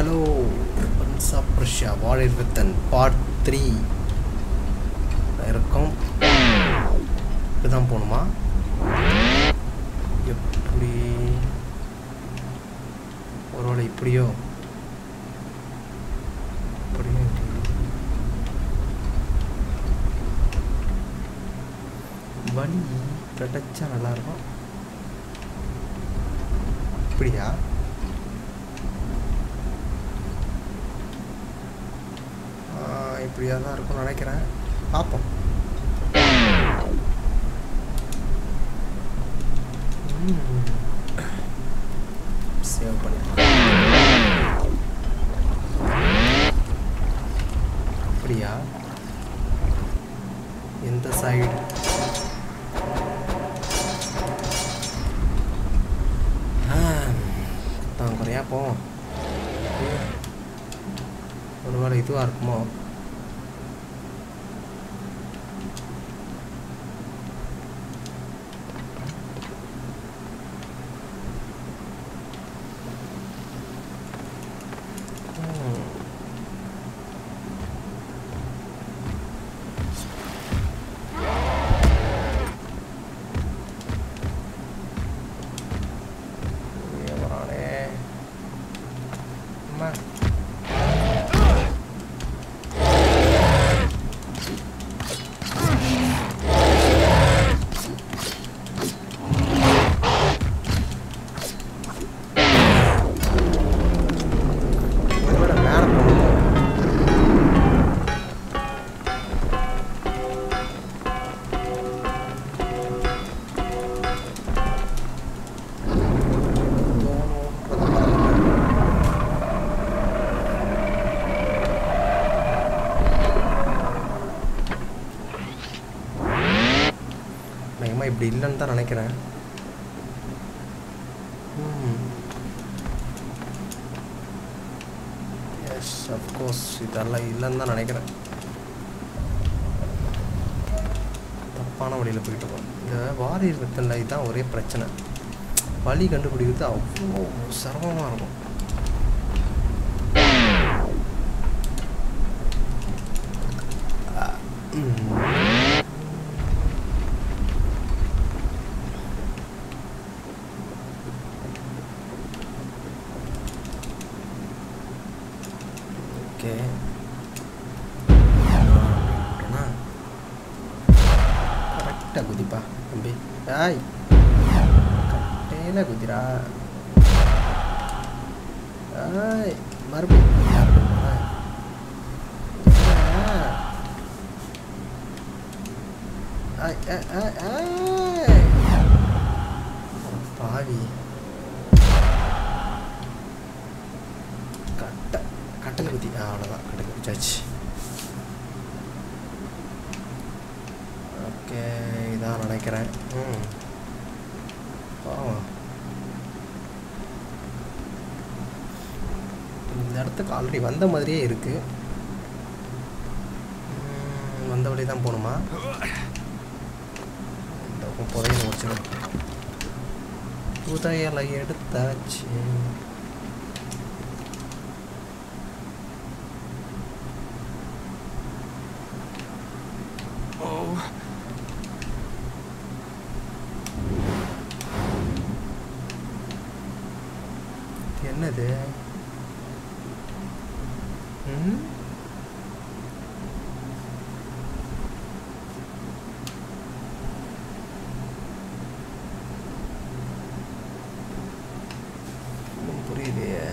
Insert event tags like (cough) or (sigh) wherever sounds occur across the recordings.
Hello once பிரஷா ரஷ்யா part three இருக்கும். இப்படிதான் போகணுமா எப்படி? ஒருவேளை இப்படியோ? இப்படியோ? வழி கிடைச்சா நல்லாயிருக்கும் இப்படியா? இப்படியாக தான் இருக்கும்னு நினைக்கிறேன். பார்ப்போம். சேவ் பண்ணிக்கலாம் அப்படி இப்படி இல்லைன்னு தான் நினைக்கிறேன். எஸ் அஃப்கோர்ஸ் இதெல்லாம் இல்லைன்னு தான் நினைக்கிறேன். தப்பான வழியில் போயிட்டு இருக்கோம். இந்த வாரியர் வித்தனில் இதுதான் ஒரே பிரச்சனை. வழி கண்டுபிடிக்கிறது அவ்வளோ சிரமமாக இருக்கும் ம். ஓகே கரெக்டாக குதிப்பா தம்பி ஆய் கட்டையில் குதிரா ஆய் மறுபடியும் மறுபடியும் ஆய். ஆய் ஆய் ஆய் ஆய் பாவி கட்டை கட்டில் குத்தி ஆ அவ்வளோதான் கட்டை குதிச்சாச்சு ஓகே இதான் நினைக்கிறேன் ம் பாவம் இந்த இடத்துக்கு ஆல்ரெடி வந்த மாதிரியே இருக்கு. வந்த வழி தான் போகணுமா இந்த பக்கம் முடிச்சிடும் புதையலை எடுத்தாச்சு என்னது ம் ஒண்ணும் புரியலையே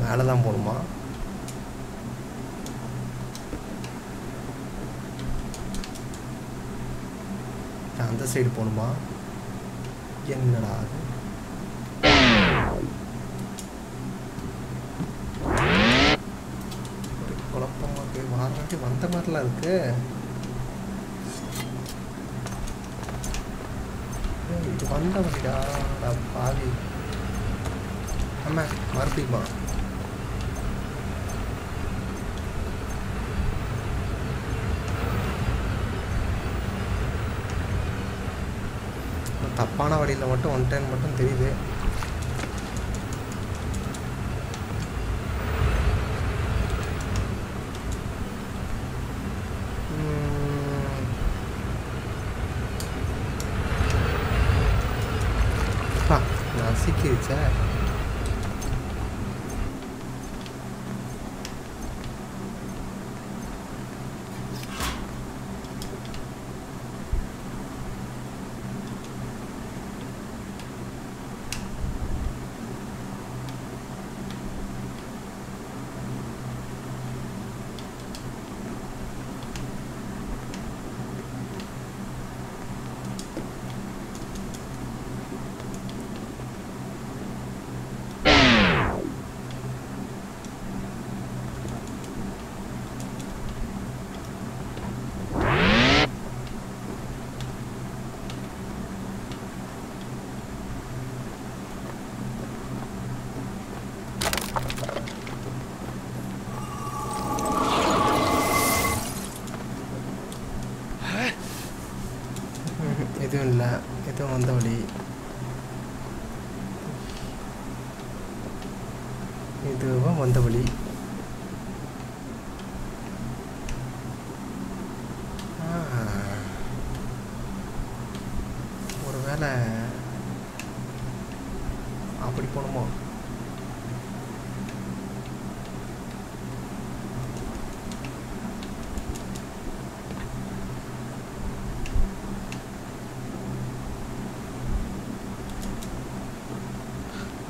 மேலே தான் போகணுமா அந்த சைடு போகணுமா என்னடா அது? குழப்பமா இருக்கு வாராட்டி வந்த மாதிரிலாம் இருக்கு. மட்டும் ஒன் டைம் மட்டும் தெரியுது. dándole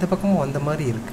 பக்கமும் வந்த மாதிரி இருக்கு.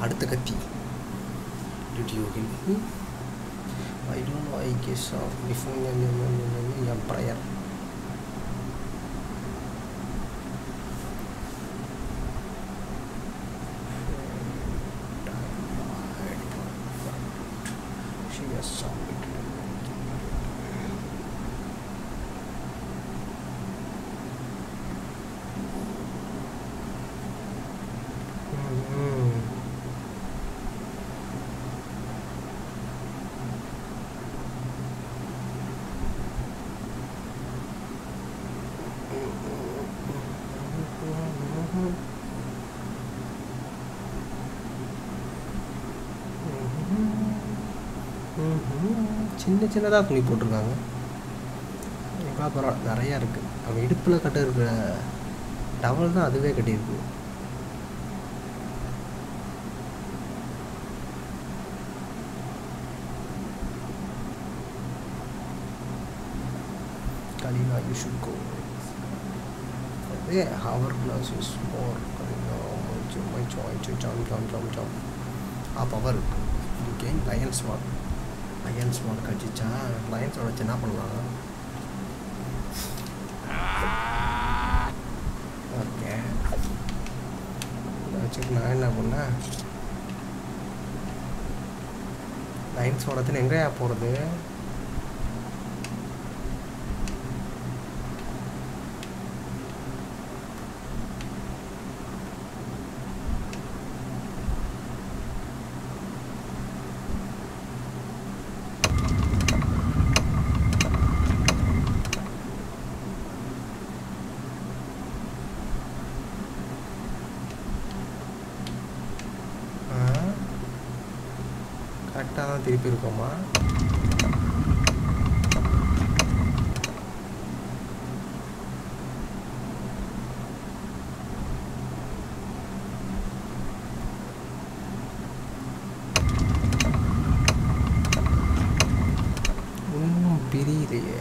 ஐ அடுத்த கத்தி did you help me I don't know I சின்ன சின்னதாக துணி போட்டிருக்காங்க இப்போ பரவாயில்ல நிறையா இருக்குது அவன் இடுப்பில் கட்டிருக்கிற டவல் தான் அதுவே கட்டியிருக்கு Kalina, you should go. Yeah, hourglass is more. Kalina, my joint, jump, jump, jump, jump. Ah power you gain lion smart lions smart கழிச்சா லயன்ஸோட வச்சு என்ன பண்ணலாம் ஓகே வச்சுட்டு நான் என்ன பண்ணேன் லைன்ஸ் ஓடத்துன்னு எங்கேயா போகிறது கரெக்டாக தான் திருப்பி இருக்கோமா ஒன்றும் பிரியலையே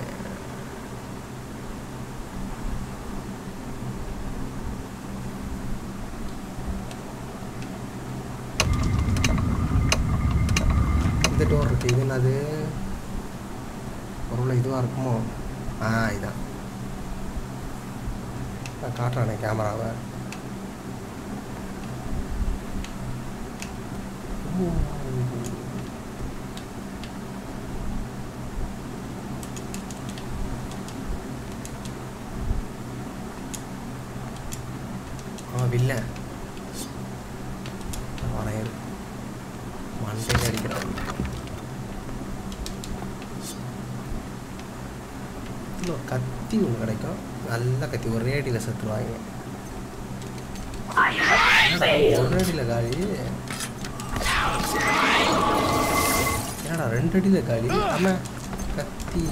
இந்த டோர் இருக்கு இது என்னது ஒருவேளை இதுவாக இருக்குமோ ஆ இதான் நான் காட்டுறானே கேமராவை ஆ வில்ல வரேன் மண்டையில் அடிக்கிறான் இன்னும் கத்தி ஒன்று கிடைக்கும் நல்ல அடியில் செத்துருவாங்க ஒரு அடியில் காலி. என்னடா ரெண்டு அடியில் காலி? ஆமாம் கத்தி.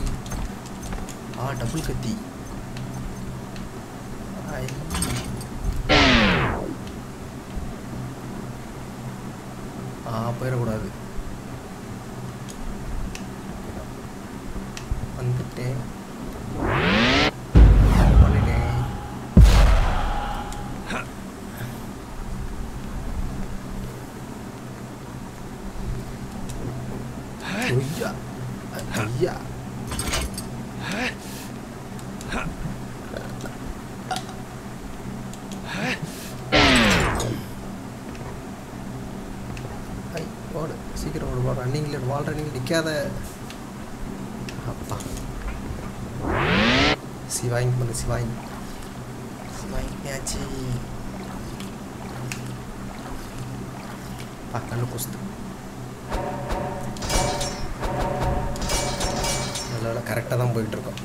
ஆ டபுள் கத்தி. ஒரு ஓடு ரன்னிங்கில் வால் ரன்னிங் நிற்காத அப்பா. சிவாயிங் பண்ணு சிவாயிங் சிவாயிங்காச்சு பா கொஸ்து குஸ்து. நல்ல கரெக்டாக தான் போயிட்டுருக்கோம்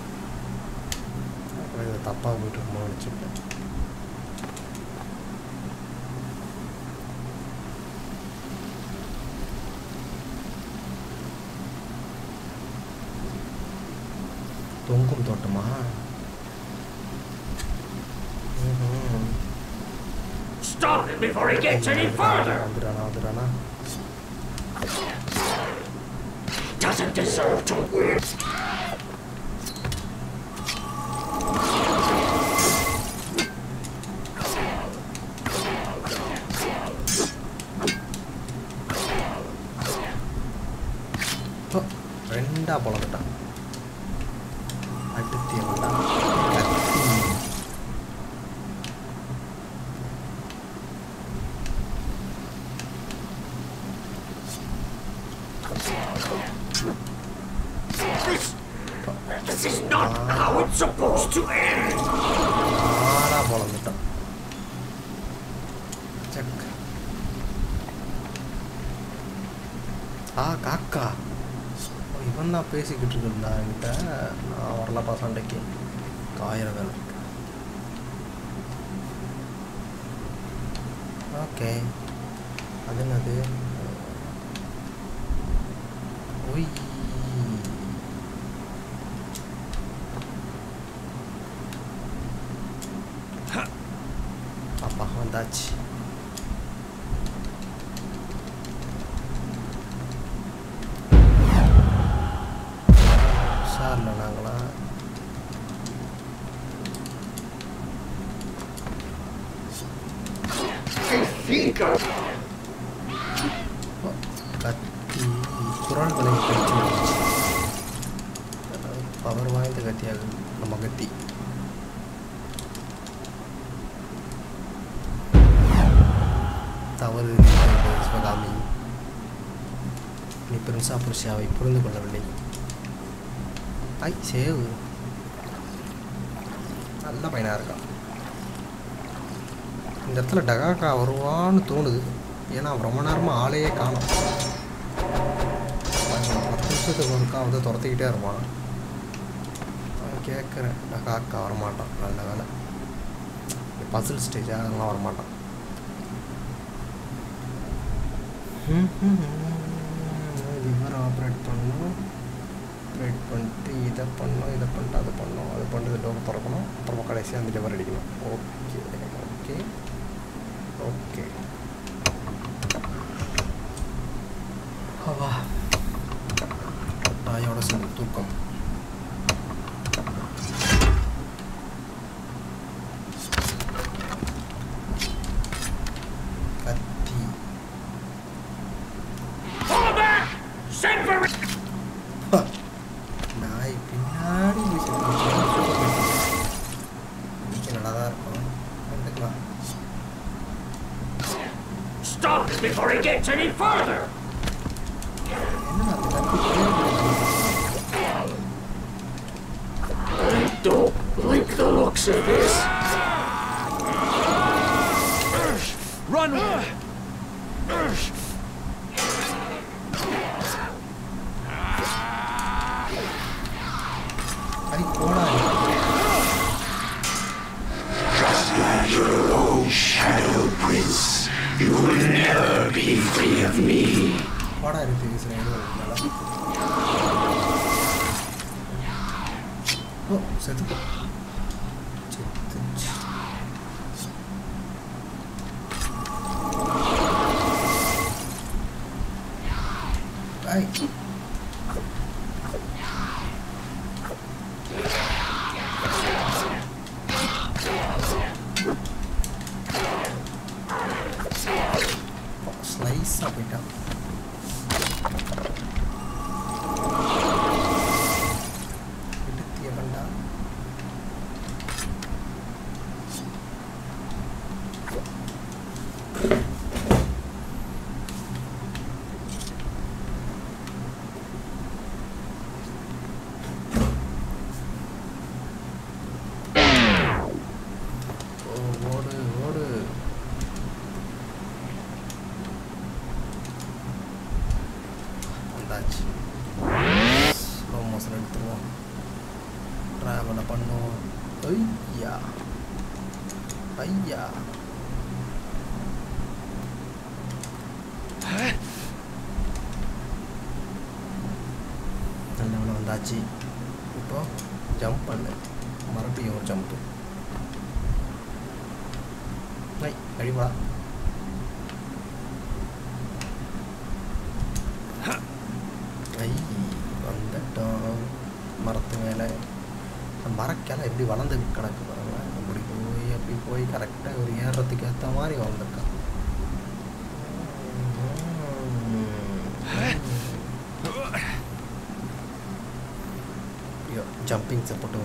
தப்பாக போயிட்டுருக்கோமா நினச்சிட்டேன் தொங்கும் தோட்டமா ம்ஹும். Stop him before he gets any further! வந்துடானா வந்துடானா Doesn't deserve to win! பேசிக்கிட்டு இருக்கிறாங்கிட்ட என்கிட்ட நான் வரலப்பா சண்டைக்கு காயிற வேலை இருக்கு ஓகே அது என்னது ஒய் அப்பா வந்தாச்சு சார்ல நாங்களாம் I think of கத்தி குரான் கலை கடிச்சு பவர் வாய்ந்த கத்தியாக நம்ம கத்தி தவறு நினைத்தது சிவகாமி நீ அவை புரிந்து கொள்ளவில்லை. I save. நல்ல பையனாக இருக்கான். இந்த இடத்துல டகாக்கா வருவான்னு தோணுது. ஏன்னா அவன் ரொம்ப நேரமாக ஆளையே காணும். பத்து நிமிஷத்துக்கு ஒருக்கா வந்து துரத்திக்கிட்டே இருப்பான். அவன் கேட்குறேன் டகாக்கா வரமாட்டான் நல்ல வேலை. பசில் ஸ்டேஜ் அதெல்லாம் வரமாட்டான். லிவர் இதை பண்ணோம் இதை பண்ணிட்டு அதை பண்ணோம் அது பண்ணிட்டு டோர் திறக்கணும் அப்புறமா கடைசியாக அந்த லிவர் அடிக்கணும். Okay okay Stop before he gets any further! I don't like the looks of this. Run! Trust in your own shadow, Prince. You will never be free of me. What are these Oh, set up.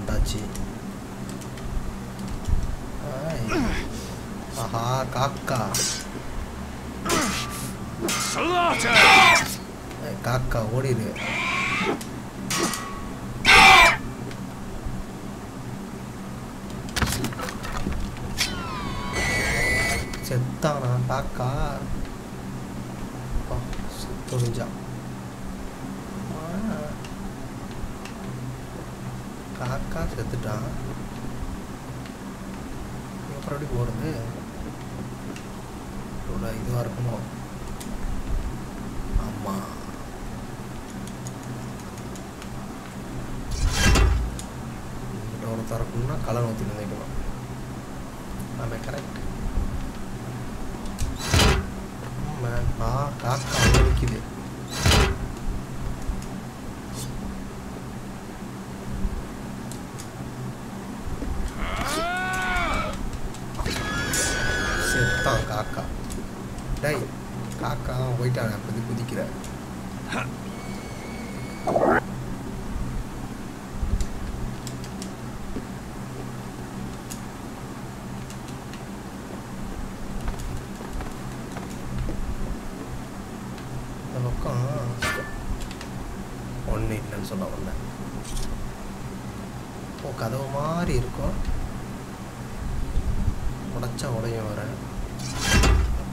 Jumping support வந்தாச்சு ஆய். ஆஹா காக்கா Slaughter! ஏய், காக்கா ஓடிடு செத்தானா காக்கா அப்பா, செத்தொழிஞ்சான் ஆ. காக்கா செத்துட்டான் அப்புறம் எப்படி போடுது இவ்வளோ இதுவாக இருக்கணும் ஆமாம் டோரை திறக்கணும்னா கலர் ஊற்றி நினைக்கணும் ஆமாம் கரெக்ட் ஆ காக்கா அங்கே நிற்கிது செத்தான் காக்கா டேய் காக்கா அவன் போயிட்டான் அப்படி குதிக்கிற இந்த பக்கம் ஒன்றும் சொல்ல வந்தேன் ஓ கதவு மாதிரி இருக்கும். உடச்சா உடையும் வர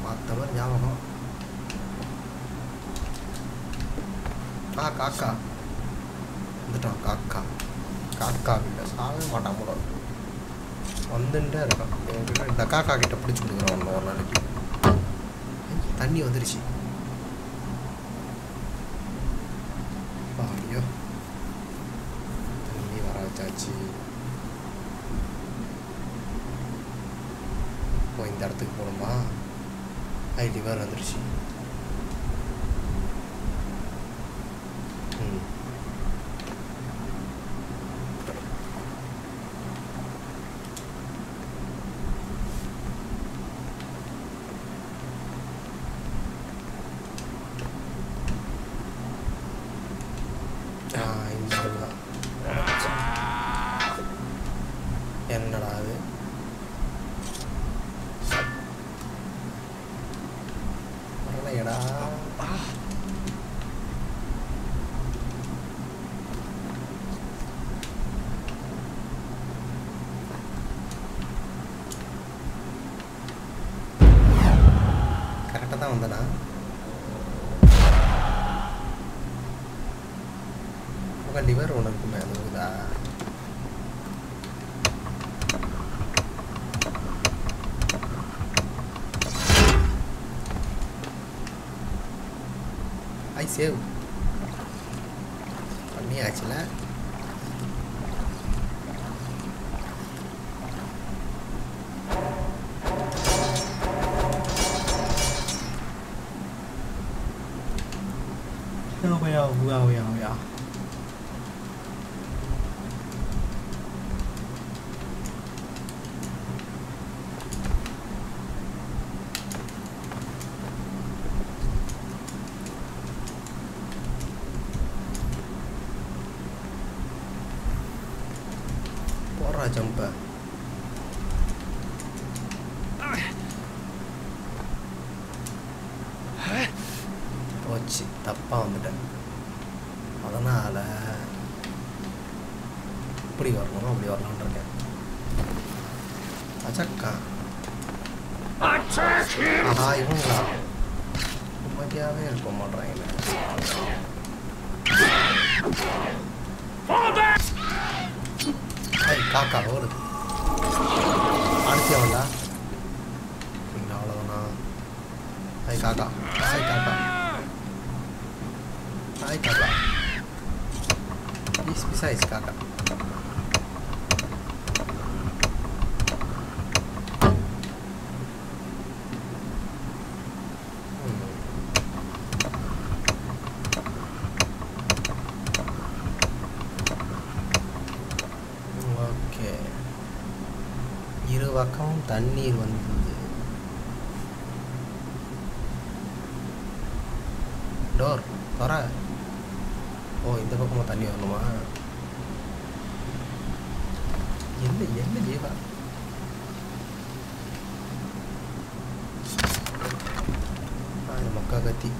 பார்த்த மாதிரி ஞாபகம். ஆ காக்கா. வந்துட்டான் காக்கா. காக்கா கிட்ட சாகவே மாட்டான் கூட வந்துட்டே இருக்கான். என்கிட்ட இந்த காக்கா கிட்ட பிடிச்சி கொடுக்குறான் ஒன்று ஒரு நாளைக்கு. தண்ணி வந்துருச்சு அப்பா, ஐயோ தண்ணி வர இப்போ இந்த இடத்துக்கு போகணுமா ஐ லிவர் வந்துடுச்சு siêu Come here chị lát No, well, well, well. தண்ணீர் வந்தது டோர் தர ஓ இந்த பக்கமாக தண்ணி வரணுமா என்ன என்ன ஜீவா ஆ இந்த மக்கா கத்தி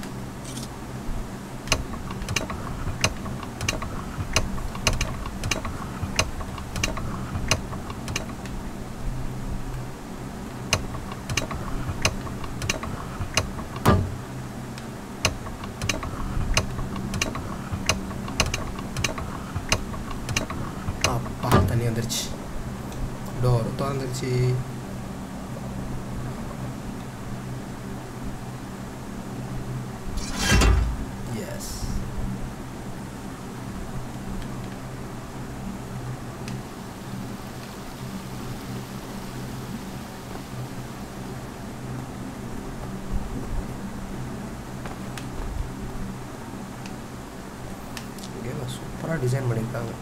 அப்பா தண்ணி வந்துருச்சு டோர் திறந்துருச்சு எஸ் சூப்பராக டிசைன் பண்ணியிருக்காங்க.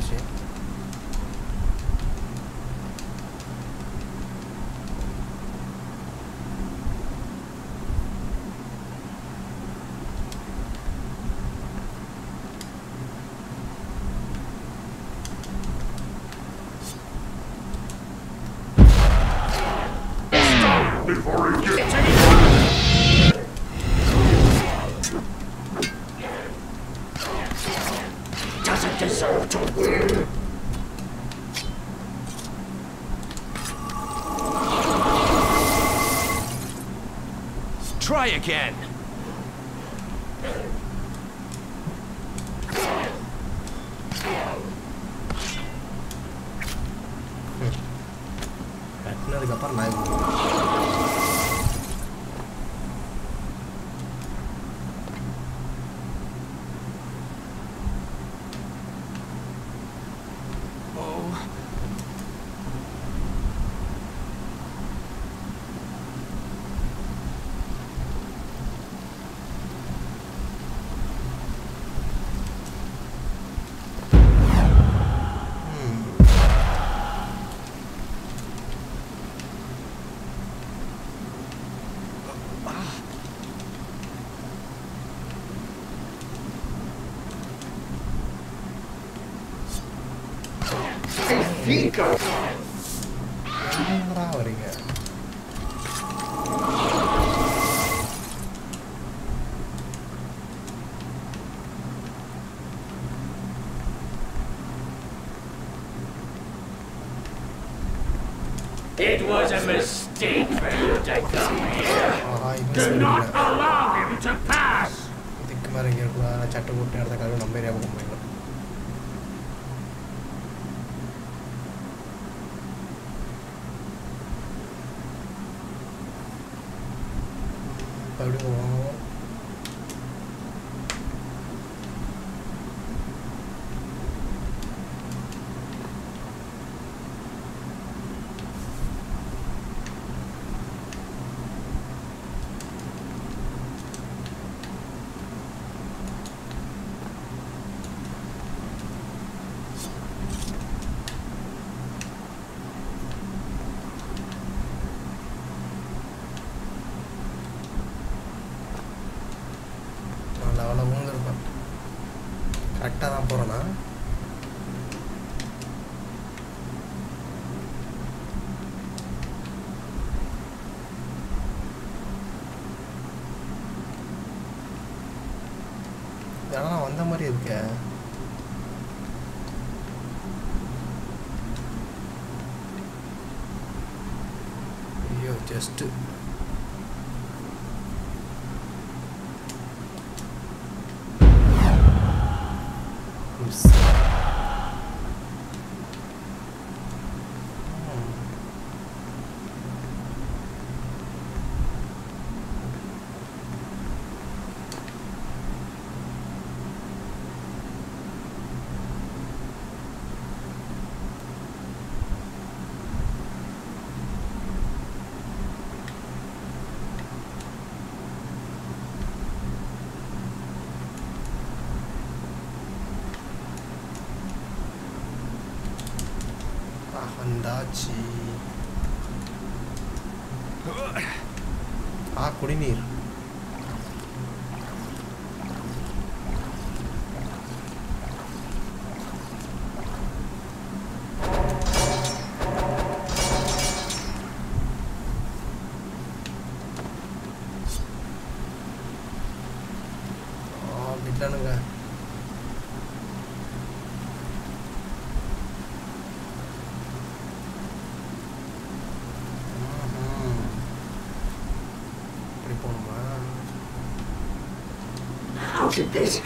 போல again. fica. ஆ வந்தாச்சு ஆ to this.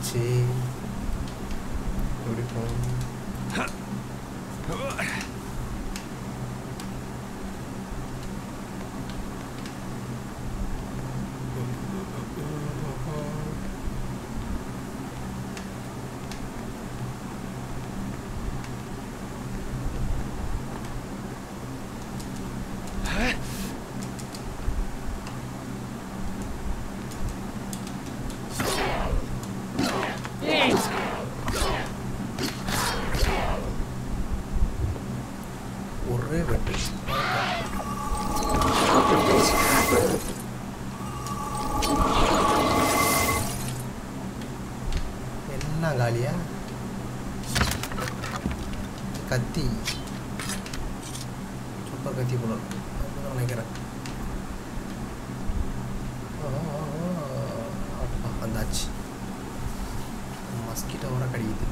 வந்தாச்சு எப்படி போகணும் ஒரே வெட்டு How did this happen? கத்தி சூப்பர் கத்தி போல இருக்கு. அப்படிதான் நினைக்கிறேன் ஆ, ஆ, ஆ. அப்பா வந்தாச்சு மஸ்கிட்டோ வர கடிக்குது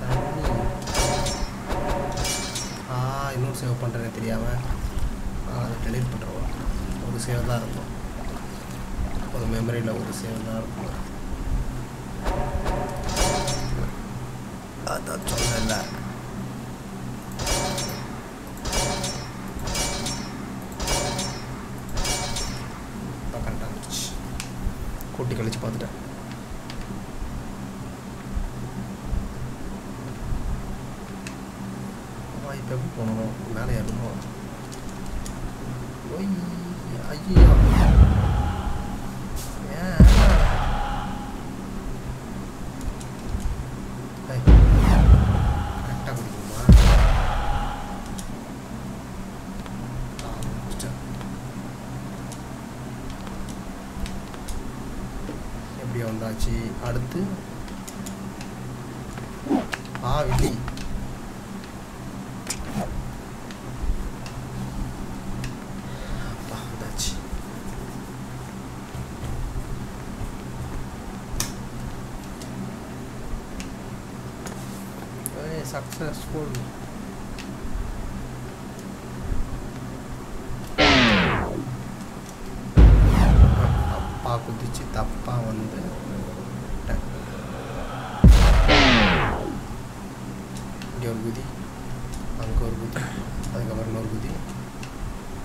தண்ணி ஆ இன்னும் சேவ் பண்ணுறேன்னு தெரியாமல் அதை டெலிட் பண்ணுறோம் ஒரு சேவ் தான் இருக்கும். ஒரு மெமரியில் ஒரு சேவ் தான் இருக்கும். அதான் சொன்னேன்ல இருந்துச்சு கூட்டி கழிச்சு பார்த்துட்டேன். ஆ இப்போ எப்படி போகணும்? மேலே ஏறணும். ஓய். ஐயோ ஏன் ஏய், கரெக்டாக குடிக்கணுமா ஆ, எப்படி வந்தாச்சு? அடுத்து ஆ வில்லி corno. Nah.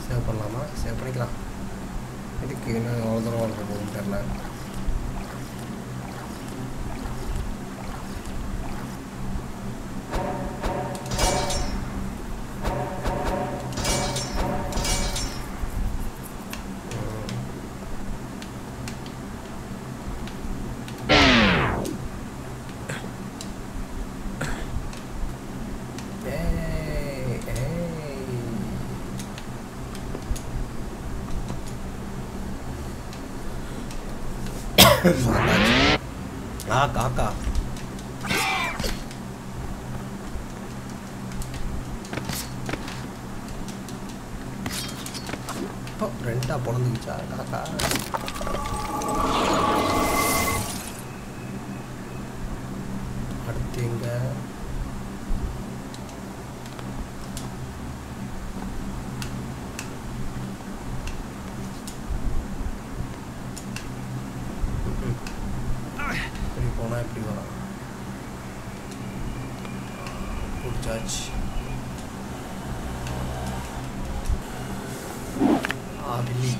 Saya pernah lama, saya pernah ikhlas. Ini kayaknya ngontrol, ngontrol, ngontrol, ngontrol, ngontrol, ngontrol, ngontrol, ngontrol, ngontrol, ngontrol, ngontrol, ngontrol, ngontrol, ஆ காக்கா. இப்போ ரெண்டா பிறந்துக்கிச்சா காக்கா அடுத்து எங்க ம்ம். இப்படி போனால் இப்படி வரும் பிடிச்சாச்சு ஆவிலி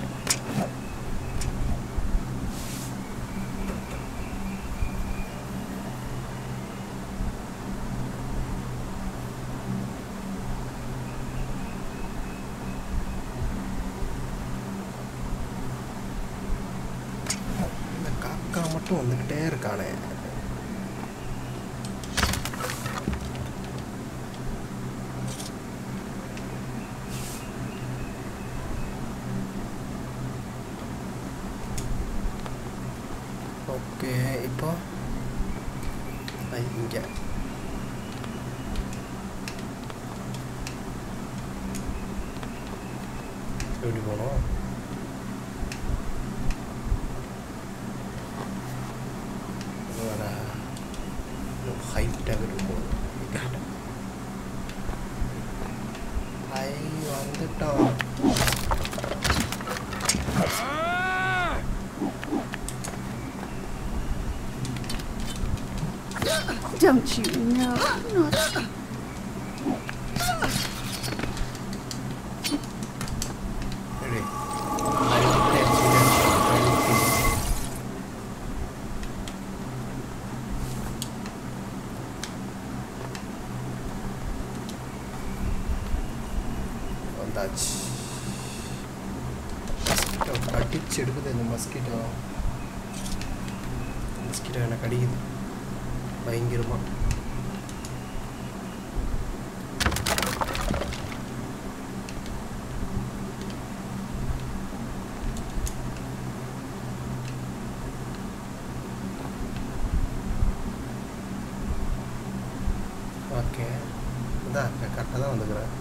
இந்த காக்கா மட்டும் வந்துக்கிட்டே இருக்கானே? the. Don't you know? Not அதான் தான் வந்துக்கிறேன்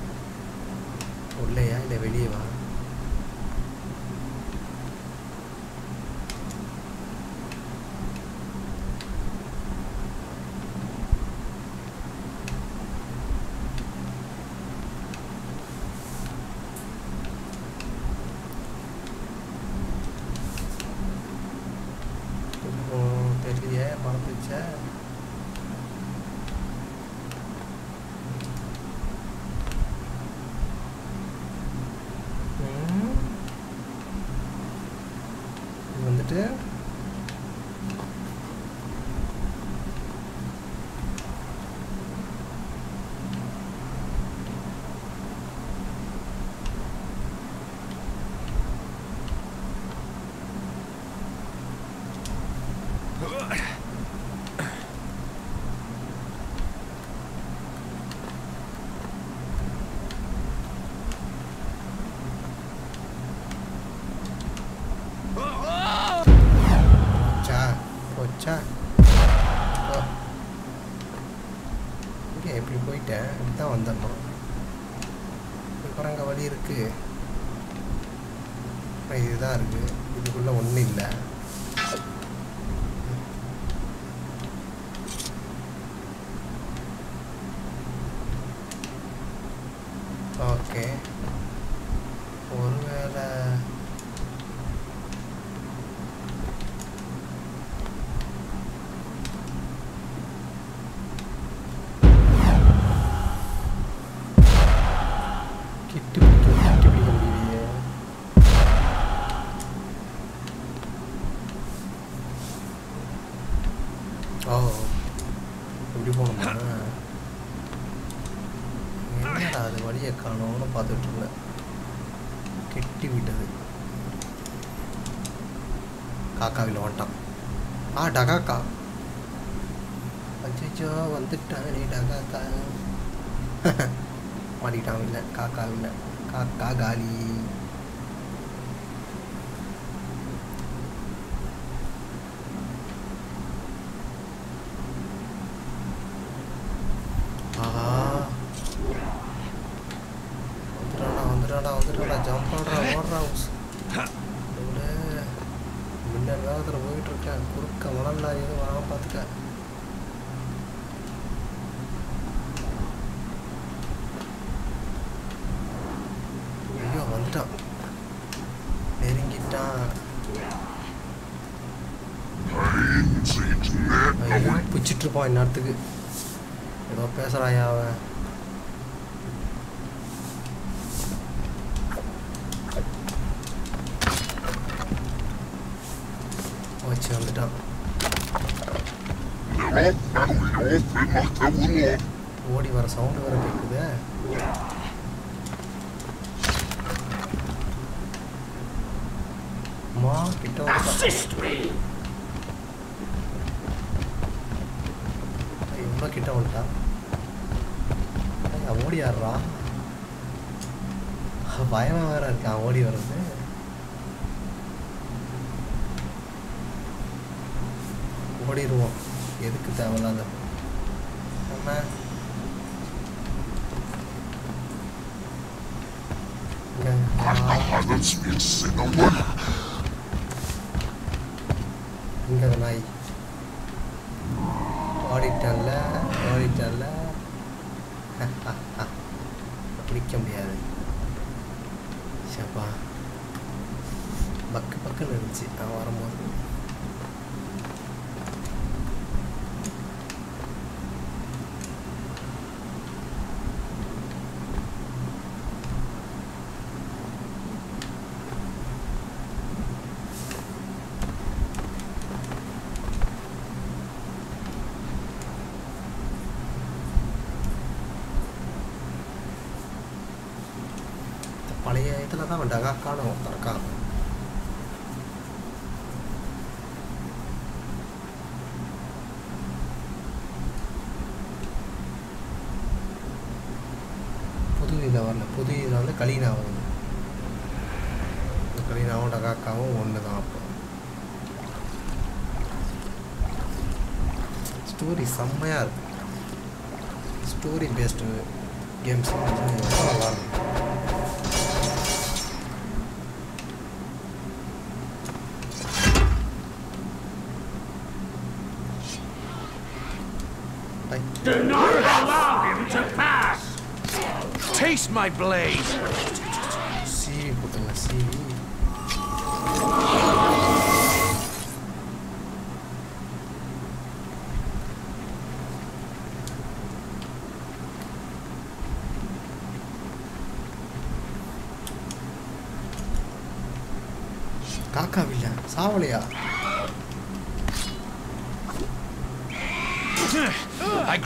காக்காவில் வந்துட்டான். ஆ டகாக்கா? அச்சோ வந்துட்டான் நீ டகாக்கா. (laughs) மாட்டிக்கிட்டான் இல்லை காக்கா இல்லை காக்கா காலி. வந்துட்டான் நெருங்கிட்டான் பிடிச்சிட்டு இருப்பான் இந்நேரத்துக்கு. ஏதோ பேசுகிறாயா அவன். வச்சு வந்துட்டான். ஓடி வர சவுண்டு வர கேட்குது Assist me! கிட்ட வந்துட்டான் ஓடி ஆடுறா. பயமா வேற இருக்கான் ஓடி வர்றது? ஓடிடுவோம். எதுக்கு தேவையில்லாத நம்ம? इनका भलाई பழைய தான் அவன் டகாக்கான ஒருத்தன் இருக்கான் புது இதில் வரல புது இதில் வந்து கலீனா வருது கலீனாவும் டகாக்காவும் ஒன்று தான் அப்போ ஸ்டோரி செம்மையாக இருக்கு story based games Do not allow him to pass! Taste my blade!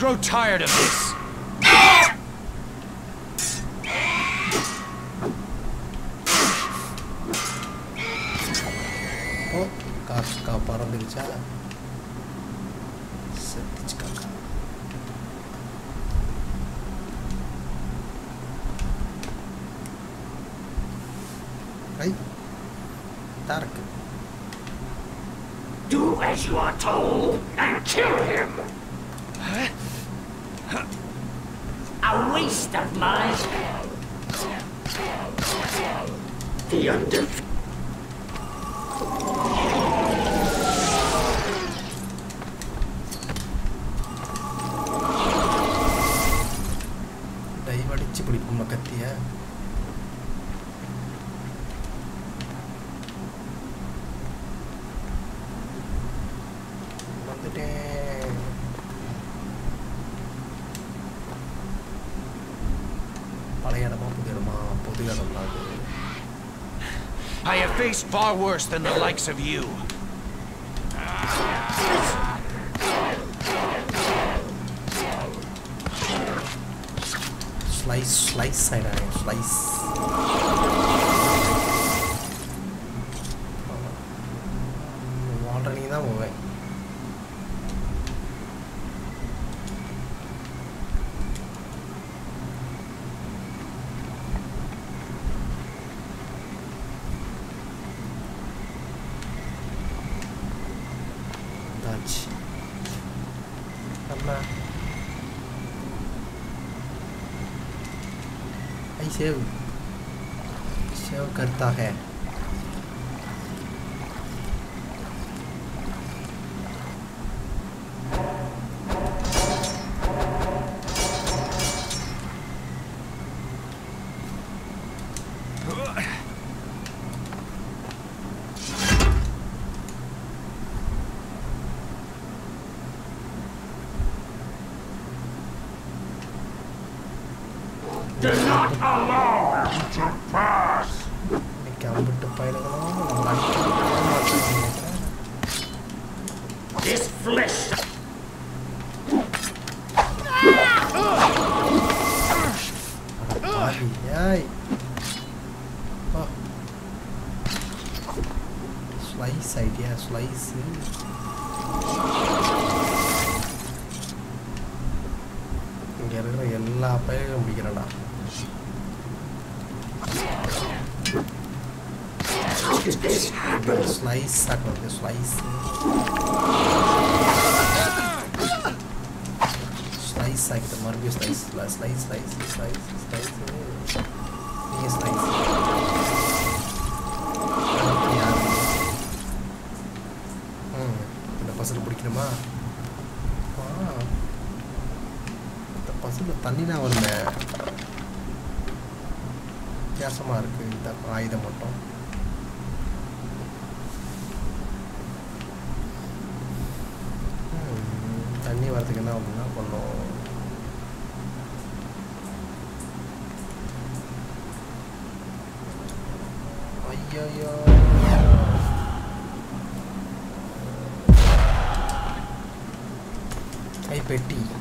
Grow tired of this. face far worse than the likes of you. Slice, slice, side eye, slice. Slice slice ஆக்கிட்ட மறுபடியும் slice slice slice slice slice நீங்கள் slice ம் இந்த பசங்க பிடிக்கணுமா ஆ இந்த பசங்க தண்ணினா வருமே வித்தியாசமாக இருக்குது இந்த ஆயுதம் மட்டும் पेटी।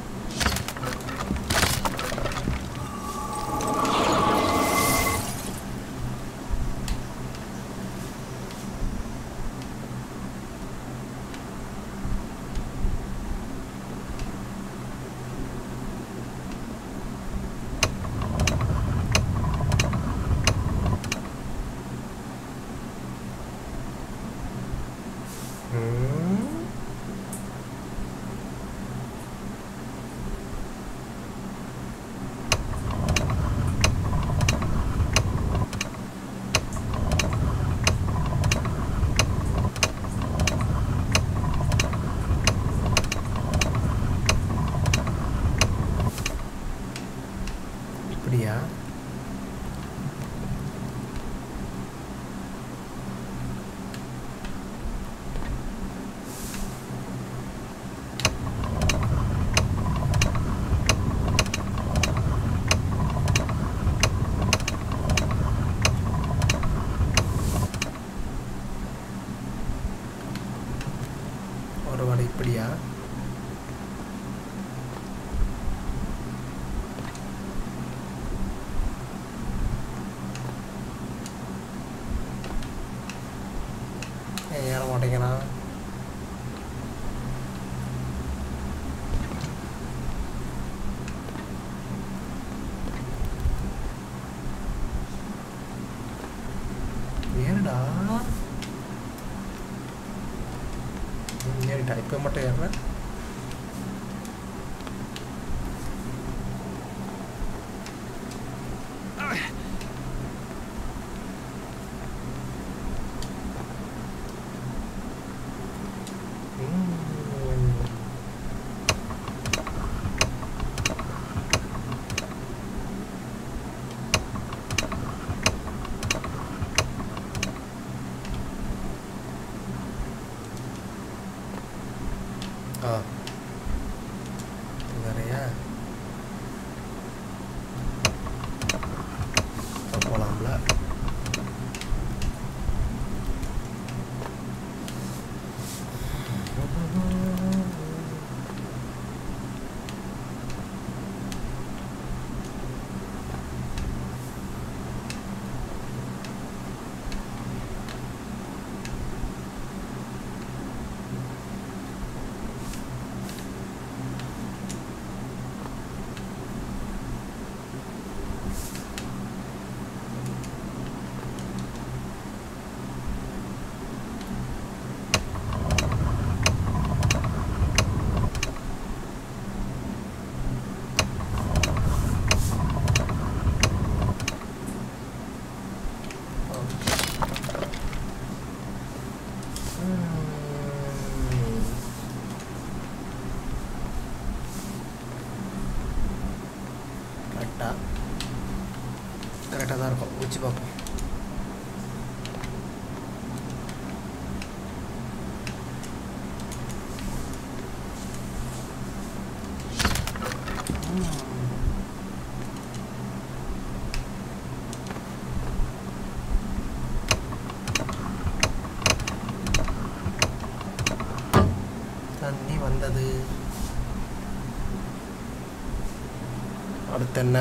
என்ன?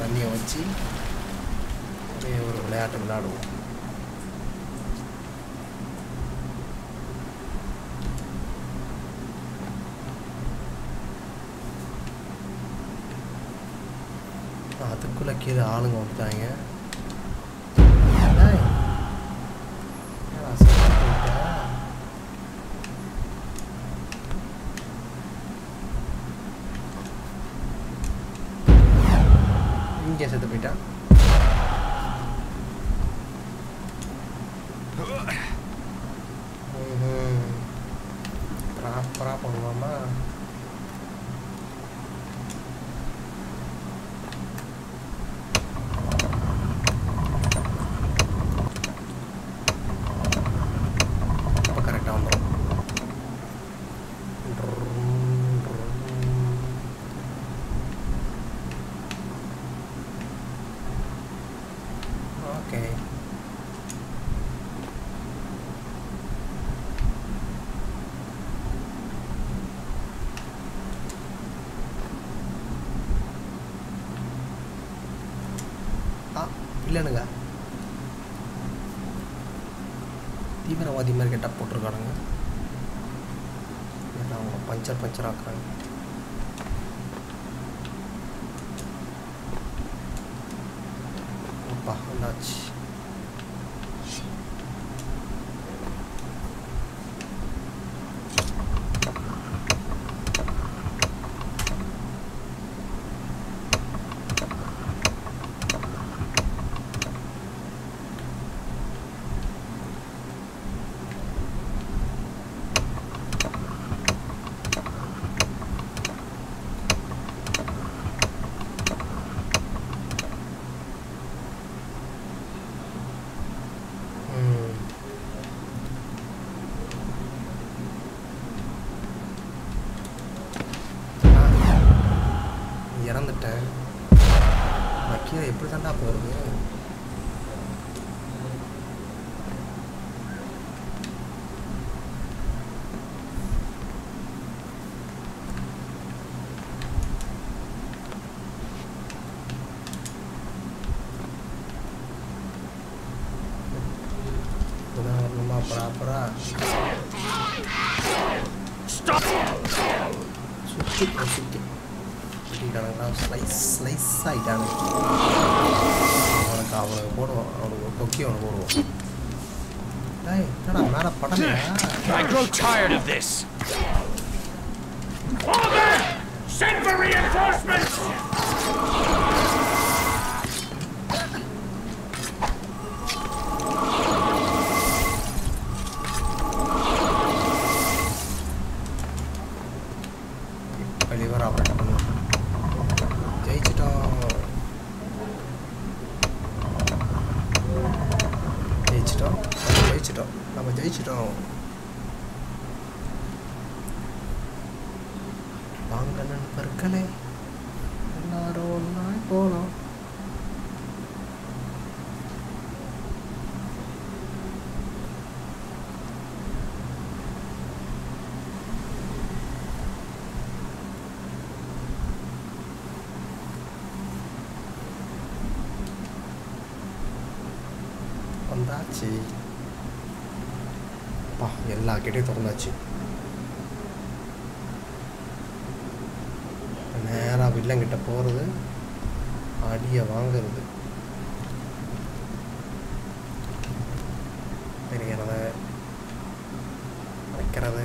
தண்ணியை வச்சு ஒரே ஒரு விளையாட்டு விளையாடுவோம். அதுக்குள்ளே கீழே ஆளுங்க வந்துட்டாங்க. कैसे तो बेटा? வில்லனுங்க தீவிரவாதி மாதிரி கெட்டால் போட்டிருக்கானுங்க. அவங்கள பஞ்சர் பஞ்சராக grow tired of this. வில்லங்கிட்ட போகிறது அடியை வாங்கிறது. தெரிகிறத வைக்கிறது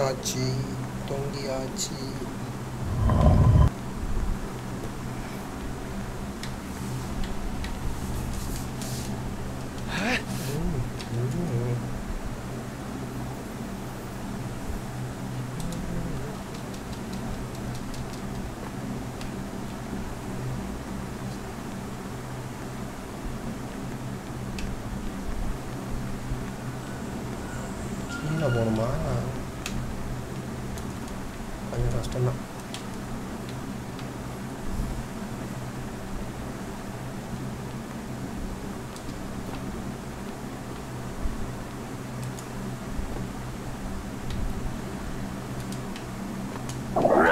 炸鸡、东力阿鸡。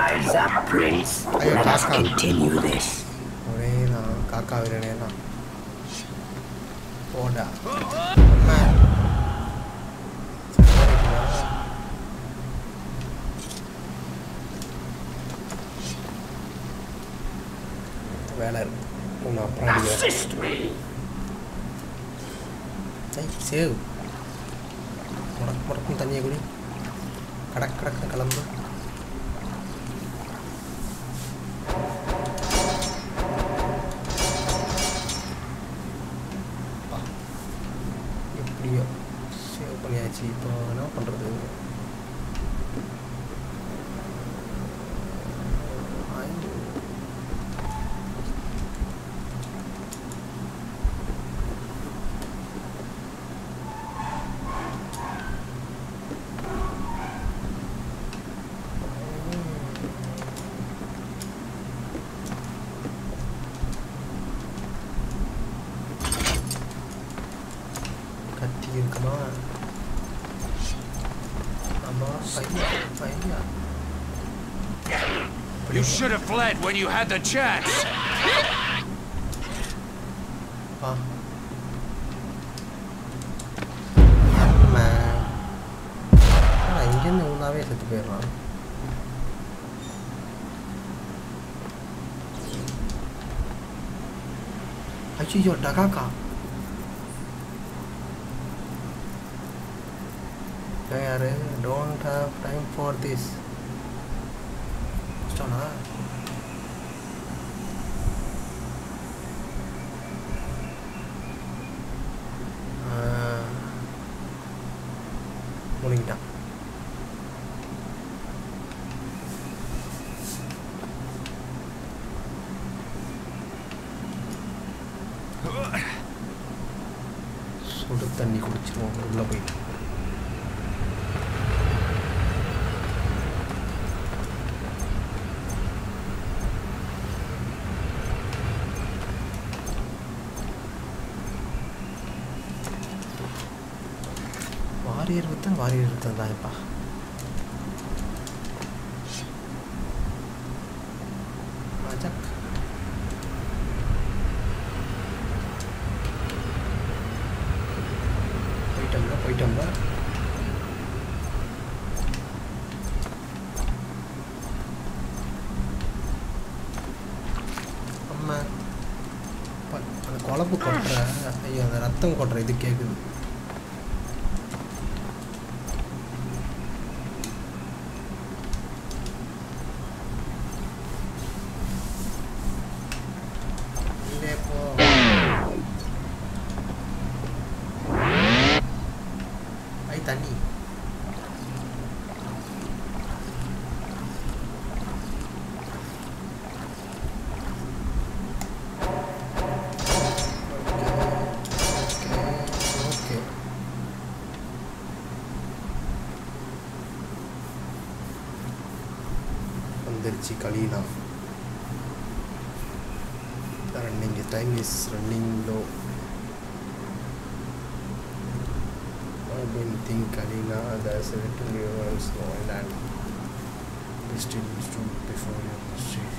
Rise up, Prince. Ayo, Let us Kaka. continue this. ஒரே தான் காக்கா வீரனே தான் போடா அம்மா. வேலை இருக்கு ஒன்று அப்புறம் அடிக்கிறேன் Assist me. ஐய் சேவ் முடக்கு முடக்கும் தண்ணியை குடி கடக் கடக்கு கிளம்பு fled when you had the chance. பா ஆமா இங்கேருந்து ஒன்றாவே செத்து போயிடலாம் ஐயோ டகாக்கா யாரு don't have time for this ஐயோ அந்த ரத்தம் கொட்டுற இது கேட்குது strategically running the time is running low. I don't think Alina there's a little nuance no and we still stood before your mystery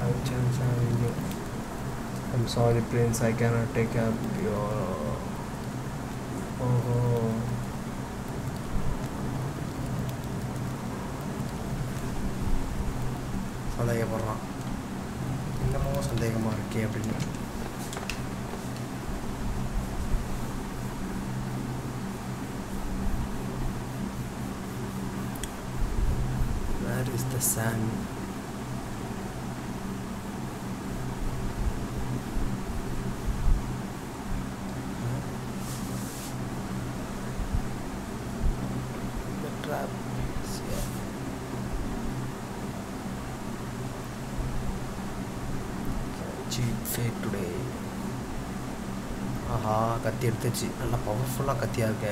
I will change my window I'm sorry prince I cannot take up your oh, oh. சந்தேகப்படுறான் என்னமோ சந்தேகமாக இருக்கே அப்படின்னு. Where is the sand கத்தி எடுத்துச்சு. நல்லா பவர்ஃபுல்லாக கத்தியாக இருக்க.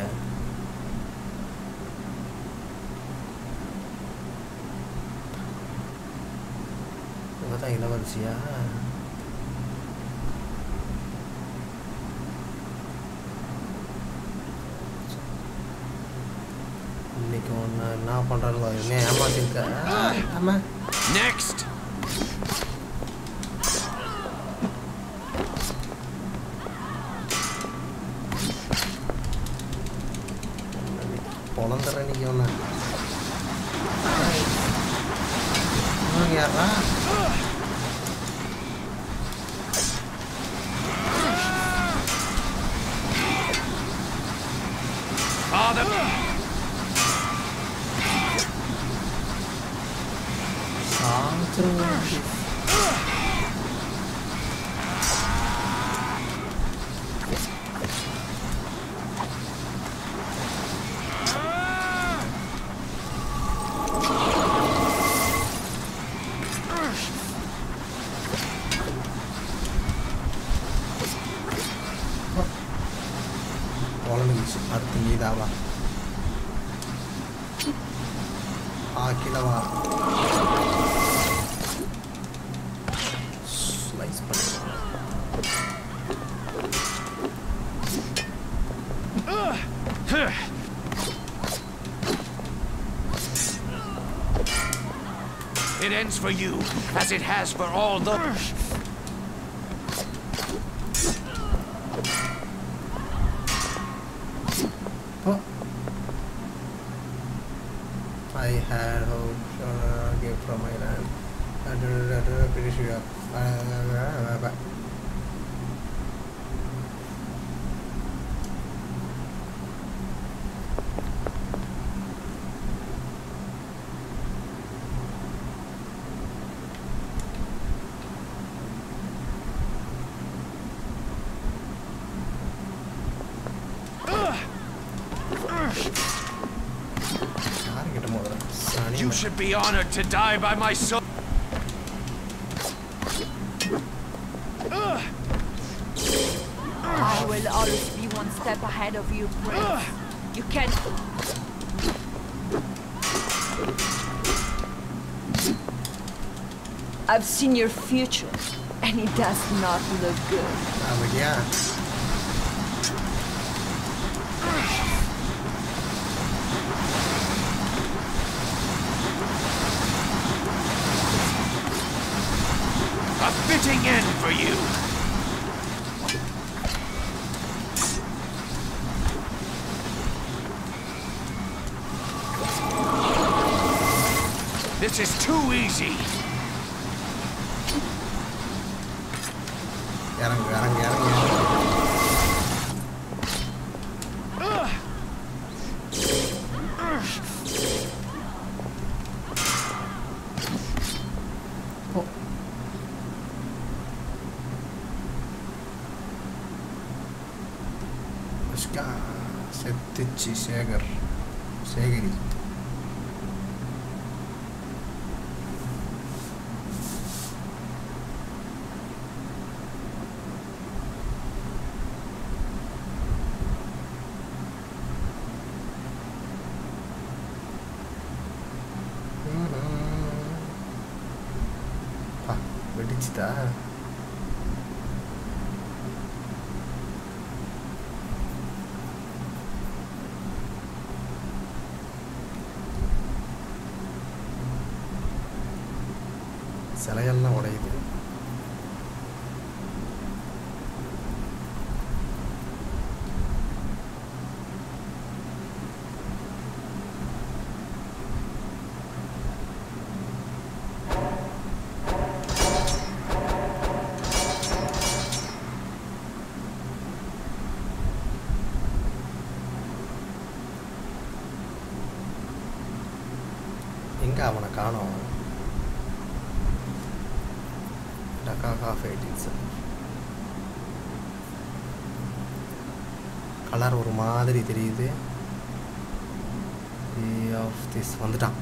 இவ தான் இளவரசியா? இன்னைக்கு ஒன்று என்ன பண்ணுறாங்களோ என்ன ஏமாத்திருக்க. ஆமாம் Next! For you, as it has for all the... be honored to die by my soul. I will always be one step ahead of you, Prince. You can't... I've seen your future, and it does not look good. Oh, yeah. For you. This is too easy. எங்க அவனை காணோம். டக்கா cafe sir colour ஒரு மாதிரி தெரியுது. Of this வந்துட்டான்.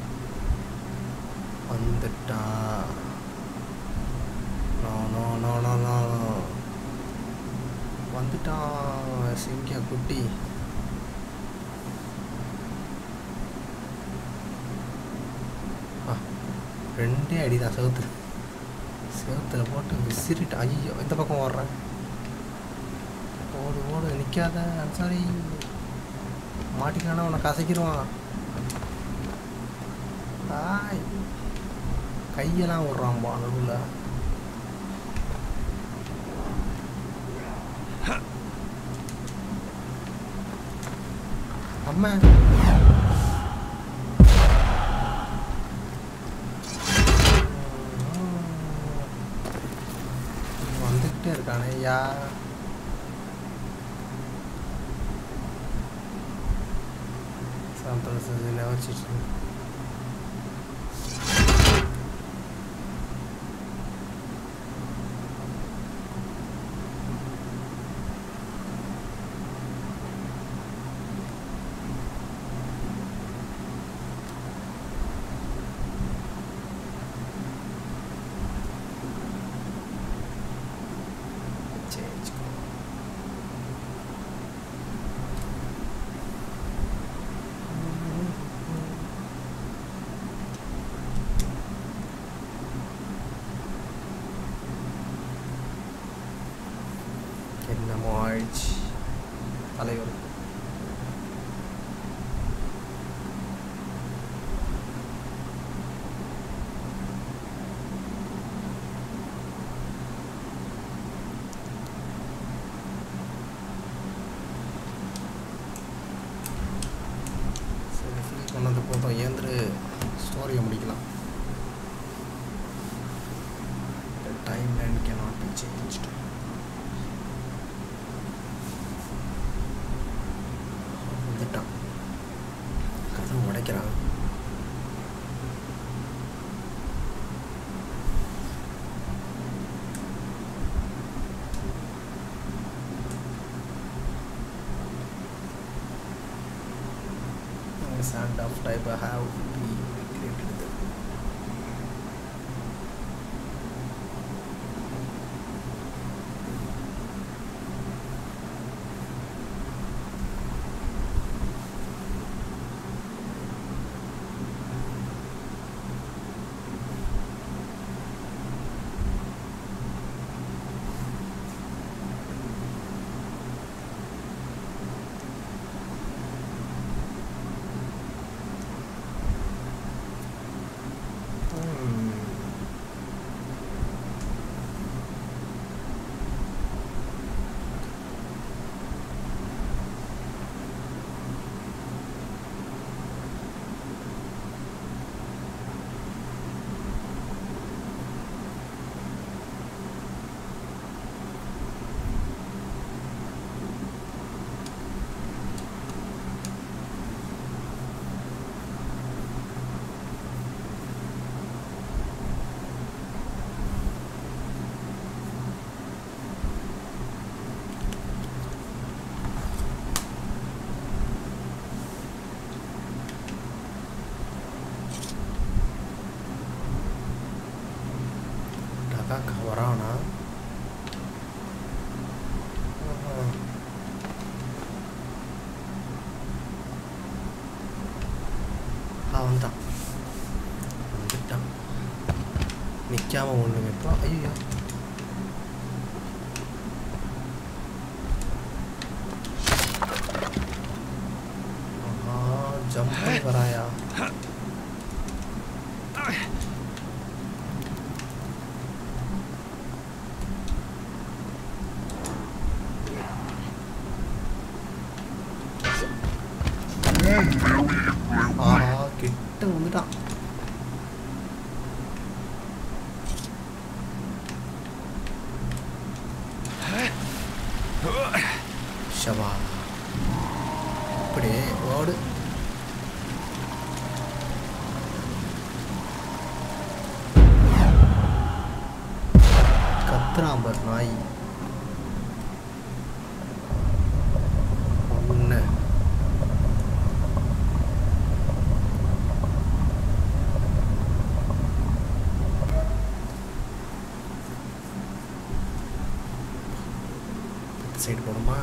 ரெண்டே அடி தான் செவத்துக்கு செவத்தில் போட்டு விசிறிட்டு ஐயோ இந்த பக்கம் ஓடுறேன் ஓடு ஓடு நிற்காத சாரி மாட்டிக்கானா உன்னை கசக்கிடுவான் ஆய். கையெல்லாம் விடுறான்பா நடுவில். அம்மா. type I have வரானா 我们的 சைடு போகணுமா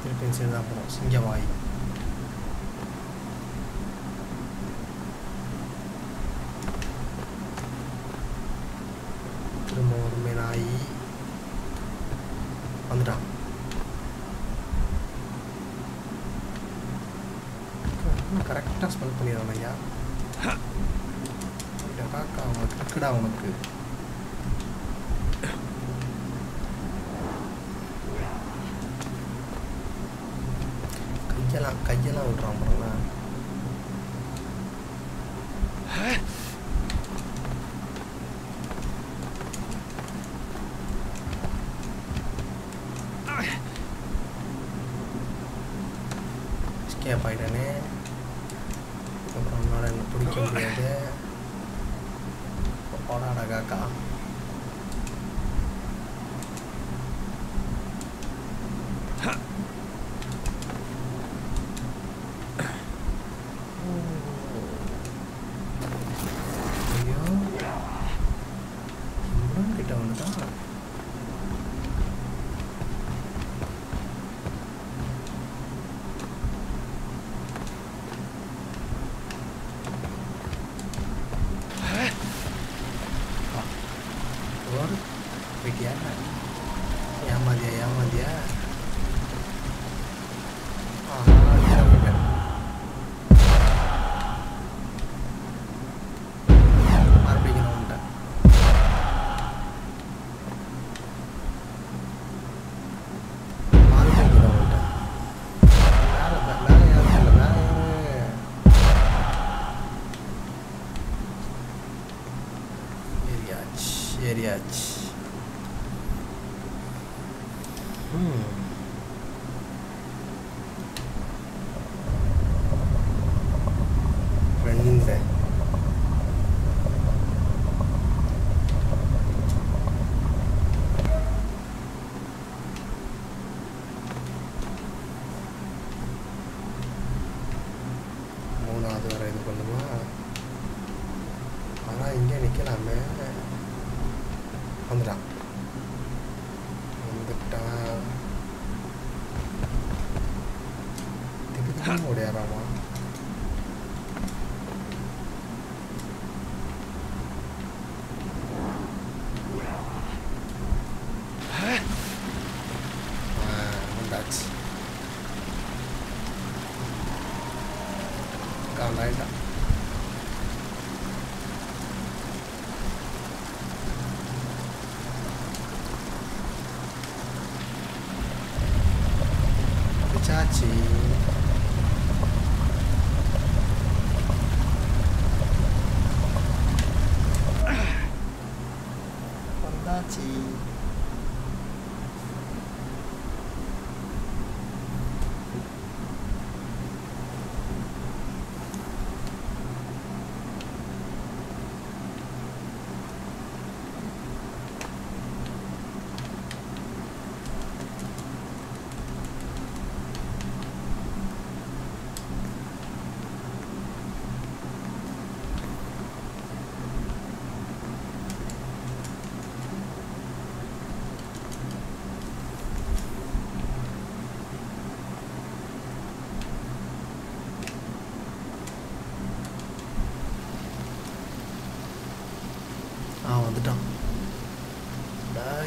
திருப்பி சைடு தான் போகிறோம் சிங்கவாய் yeah, by.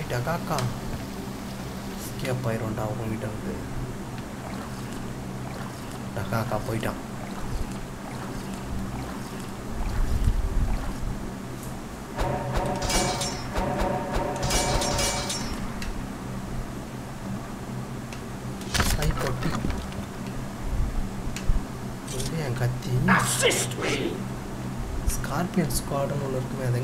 டகாக்கா ஸ்கேப் ஆயிரும்டா அவங்கக்கிட்ட வந்து டகாக்கா போயிட்டான் கத்தி ஸ்கார்பியன் ஸ்குவாடுன்னு ஒன்று இருக்குமே அது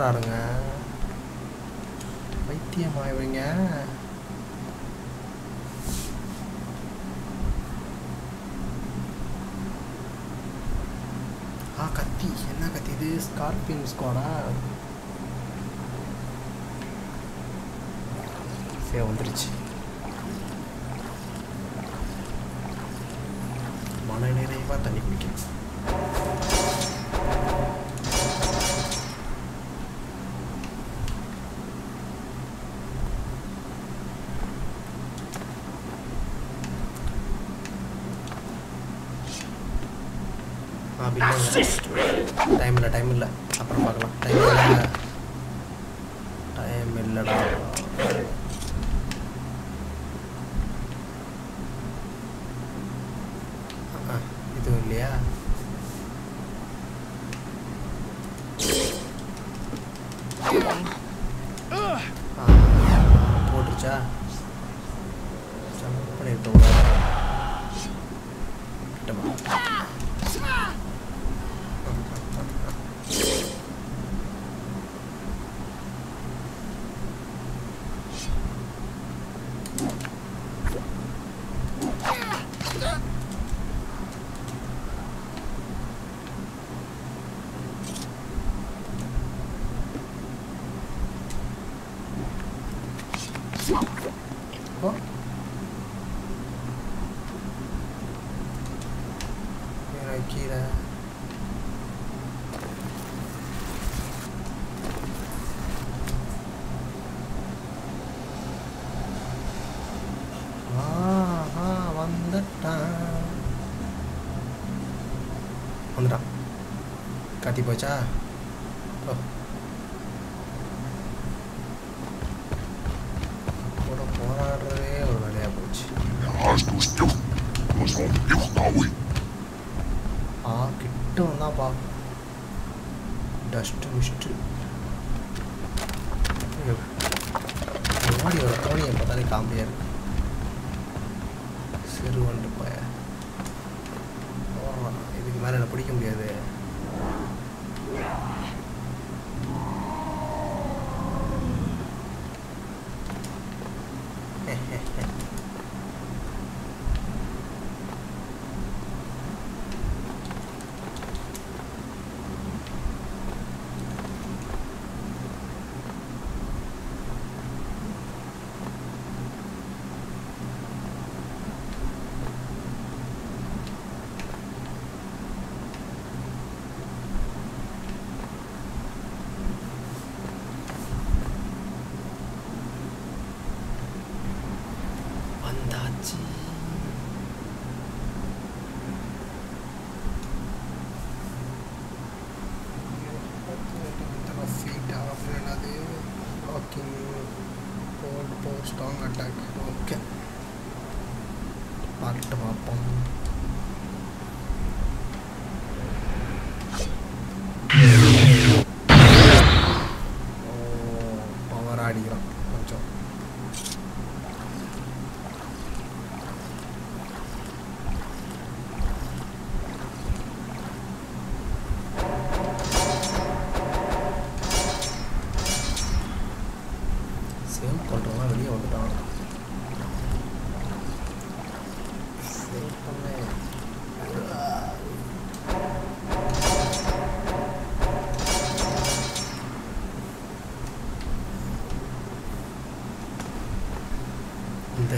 ஓடுறாருங்க பைத்தியம் ஆயிடுங்க ஆ கத்தி. என்ன கத்தி இது? ஸ்கார்பியன் ஸ்குவாடா சரி வந்துருச்சு. டைம் இல்லை டைம் இல்லை. அப்புறம் பார்க்கலாம். டைம் இல்லை. டைம் இல்லைடா. இதுவும் இல்லையா? போட்டுருச்சா? பண்ணிட்டு 回家。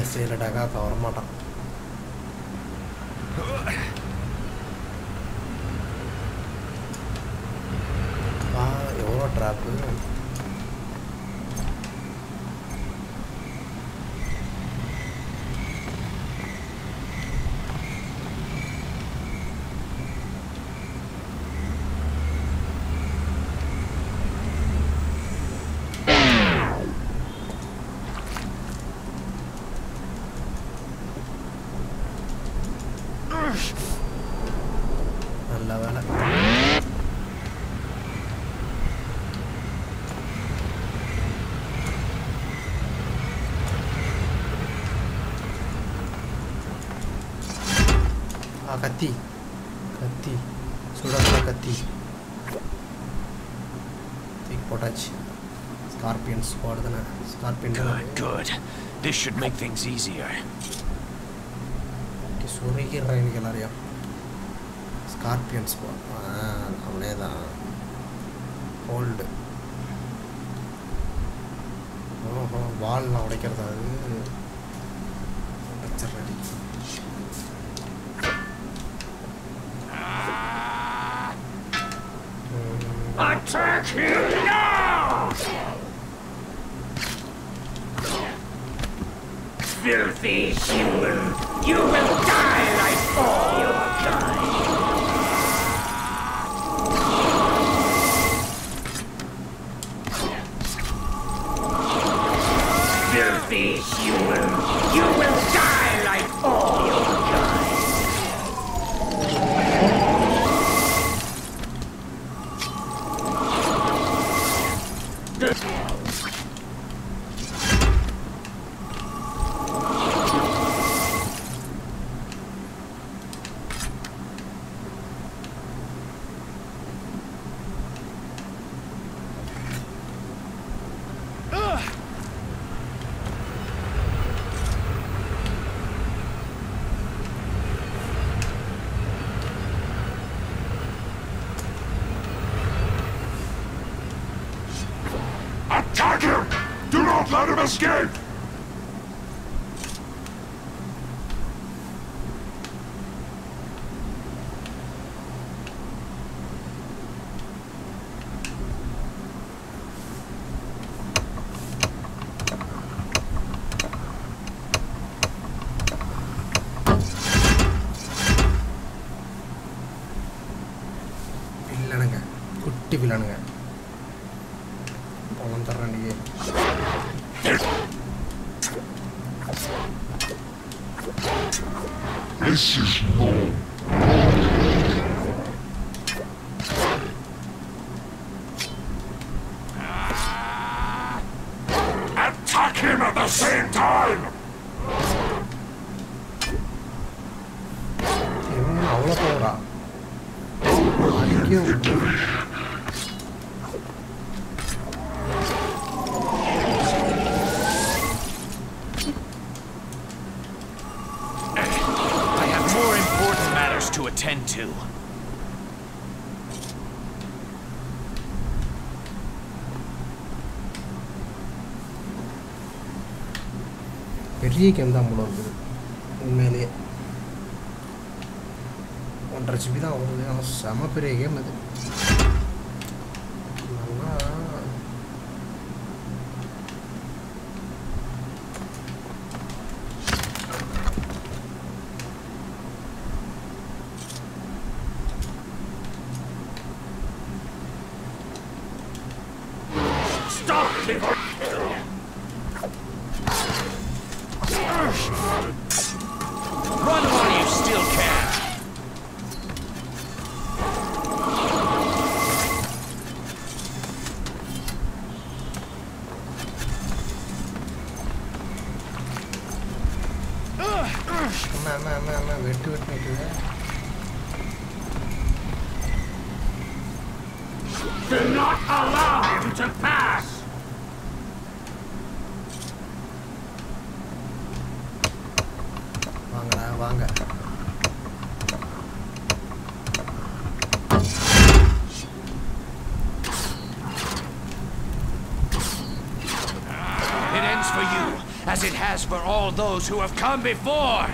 മെസ്സേജിലിട്ടേക്കാം കവർമട്ട நல்ல வேலை ஆ கத்தி கத்தி சுடா கத்தி தூக்கி போட்டாச்சு ஸ்கார்பியன் ஸ்குவாட் தானே scorpion Good, good. This should make things easier. சொருகிடுறேன் எனக்கு எல்லாரையும் ஸ்கார்பியன் ஸ்குவாட் அவனே தான் ஹோல்டு ஓஹோ வால்லாம் உடைக்கிறதா அது உடைச்சிடுறேன் Attack him now! Filthy human! You will பெரிய கேம் தான் போல இருக்குது உண்மையிலேயே ஒன்றரை ஜிபி தான் வருது ஆனால் Run those who have come before.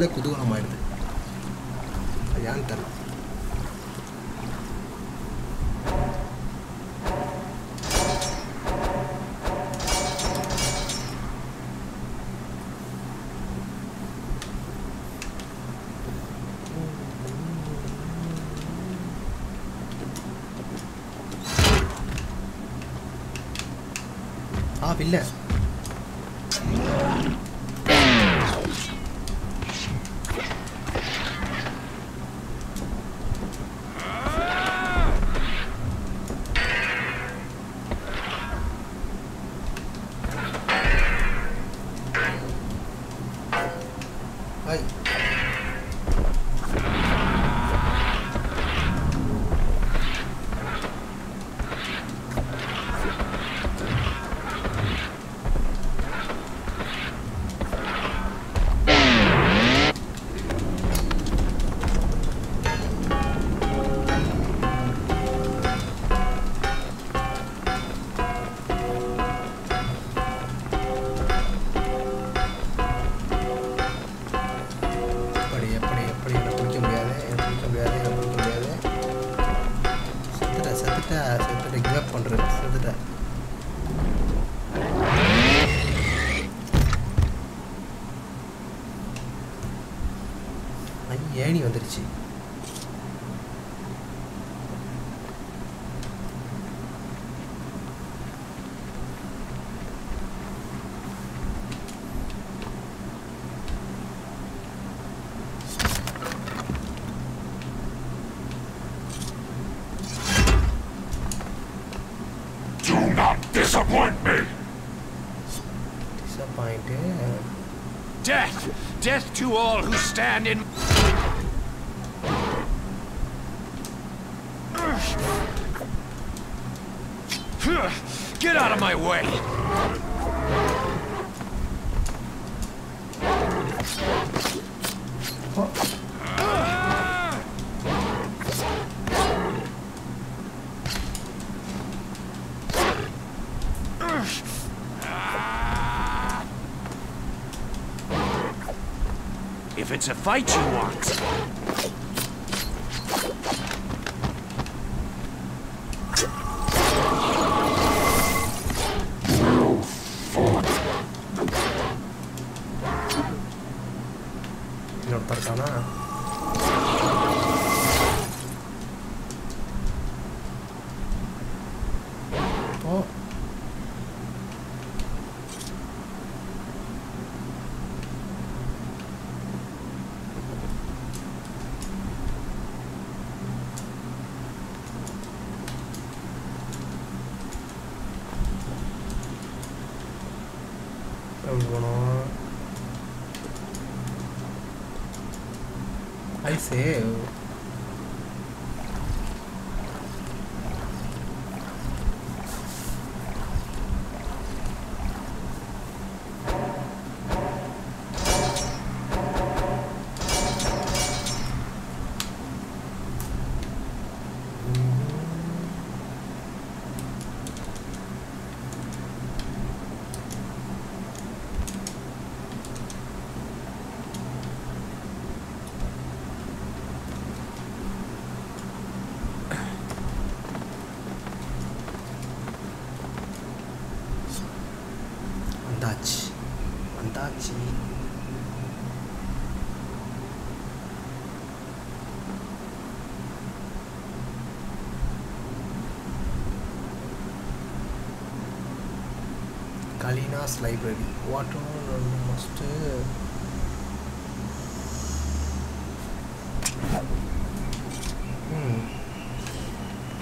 Save குதூகலம் ஆயிடுது அது ஏன்னு தெரியல. ஆ வில்ல. disappoint me! Disappointed? Death! Death to all who stand in... Get out of my way! to fight you want. class library what are almost uh, hmm.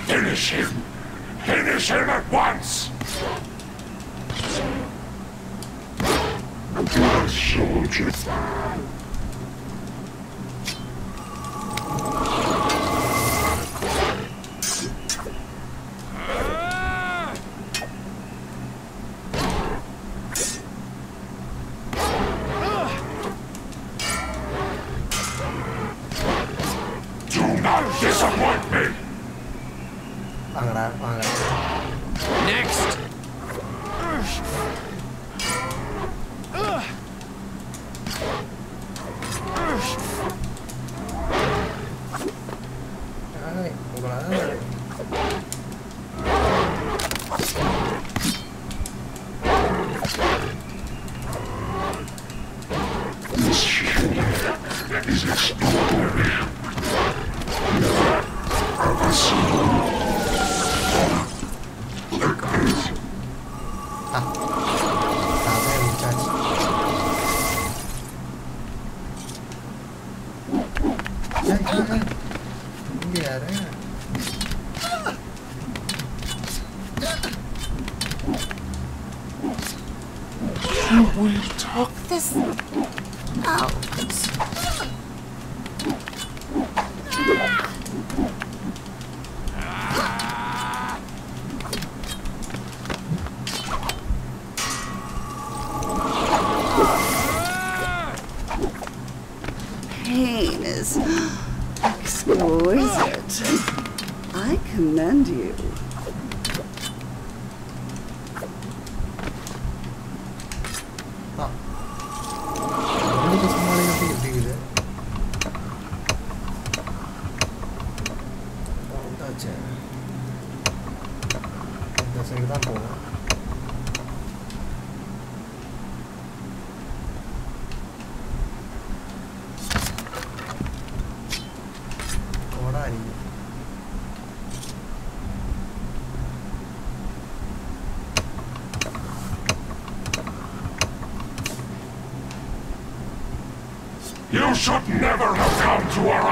finish him finish him at once Soldier. 아. 나왜 못 자지. 야, 야, 야. 미안해. 뭘 적댔어. You should never have come to our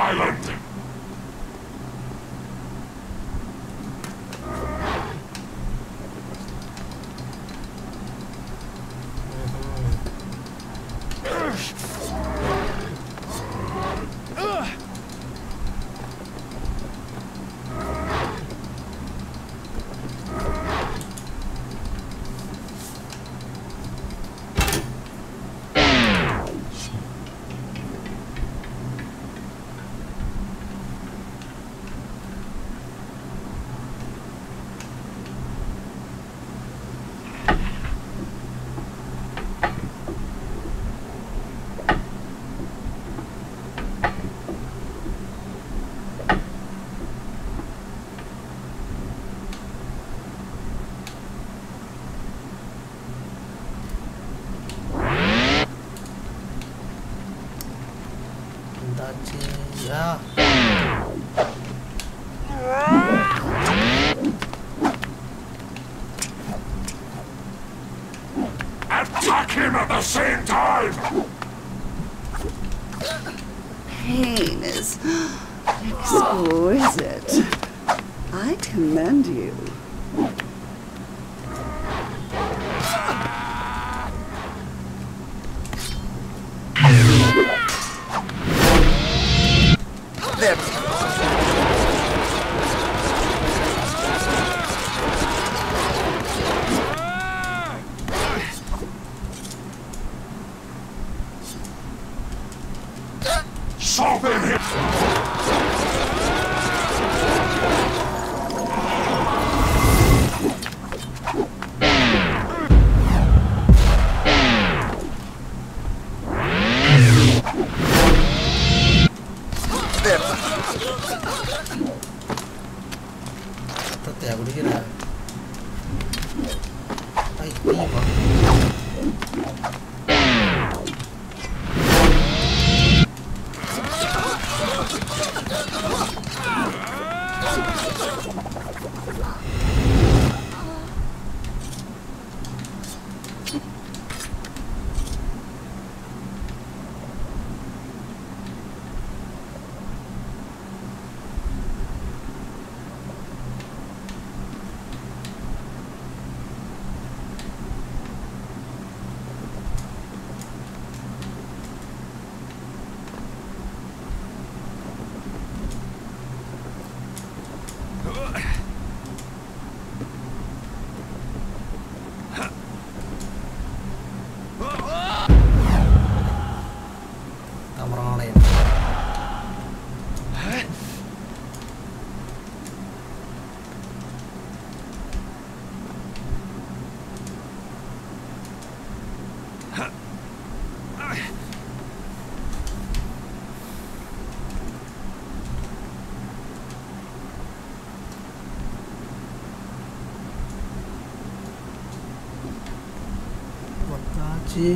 வந்தாச்சு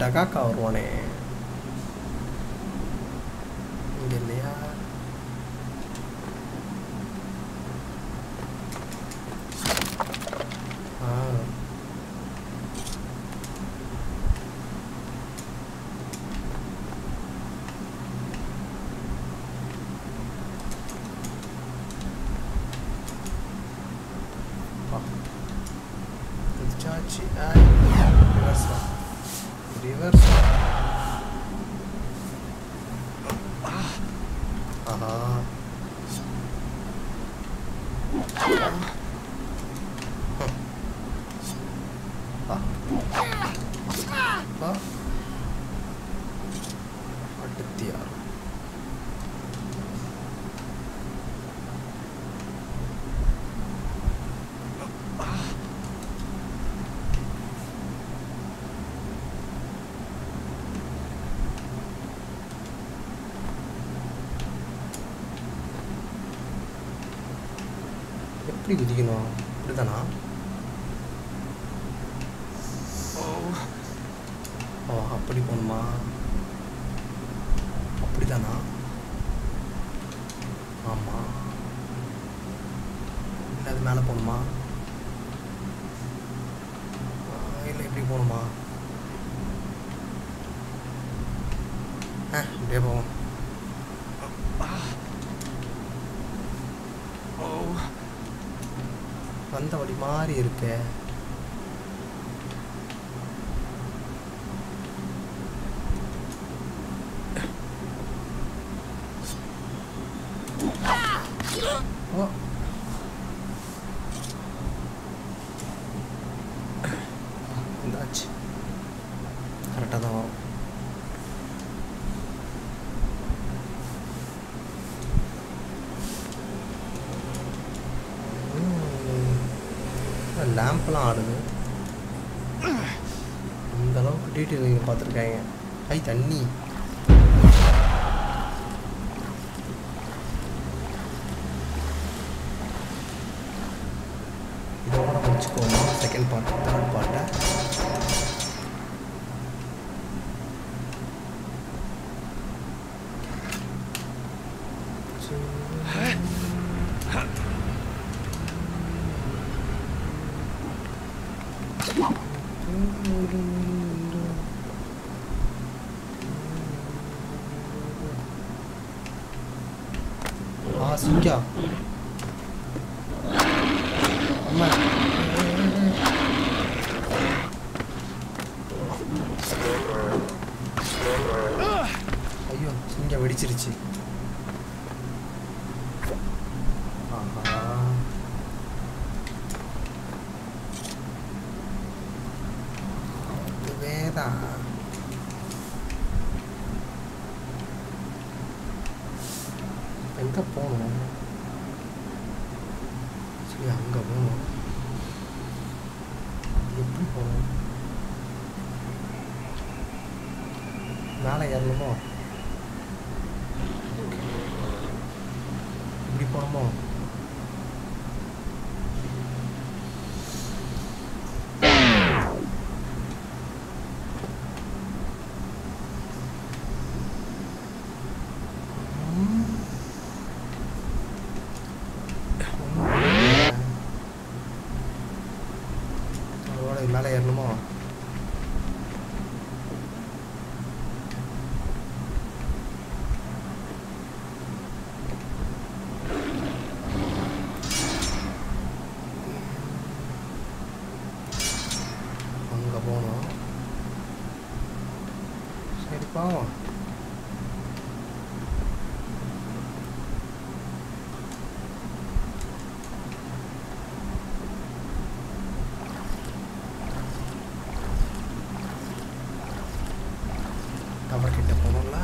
டகாக்கா வருவானே இங்க இல்லையா ஆ குதிச்சாச்சு reverse reverse ஆஹா ஆ ஆ அடுத்தியா எப்படி குதிக்கணும் இப்படிதானா ஓ அப்படி போகணுமா அப்படிதானா ஆமாம் இல்லை அது மேலே போகணுமா இல்லை இப்படி போகணுமா ஆ இப்படியே போவோம் வந்த வழி மாறி இருக்கே ஓ இந்தாச்சு கரெக்டாக தான் வரும் லேம்ப்லாம் ஆடுது. இந்த அளவுக்கு டீட்டெயில் நீங்கள் பார்த்துருக்காங்க. ஐ தண்ணி. இதோட முடிச்சுக்கோமா செகண்ட் பார்ட் தேர்ட் பார்ட்டை ஆ क्या மேலே ஏறணுமோ இப்படி போகணுமோ அதோட இது மேலே ஏறணுமோ அங்கே போகணும் சரி பாவம் டவர் கிட்ட போகணும்ல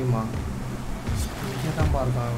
மறுபடியுமா இங்கே தான் பார்க்காங்க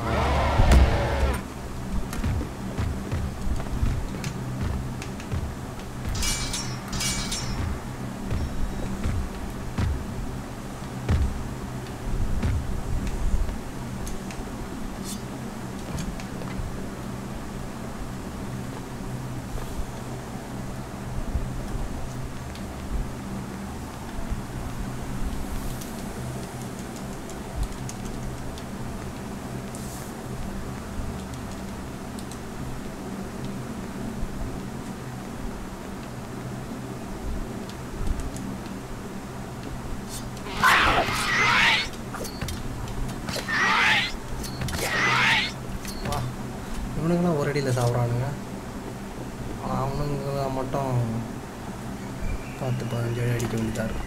இவனுங்களாம் சாப்பிட்றானுங்க. ஆனால் அவனுங்க மட்டும் பத்து பதினஞ்சு அடி அடிக்க வேண்டியதாக இருக்கும்.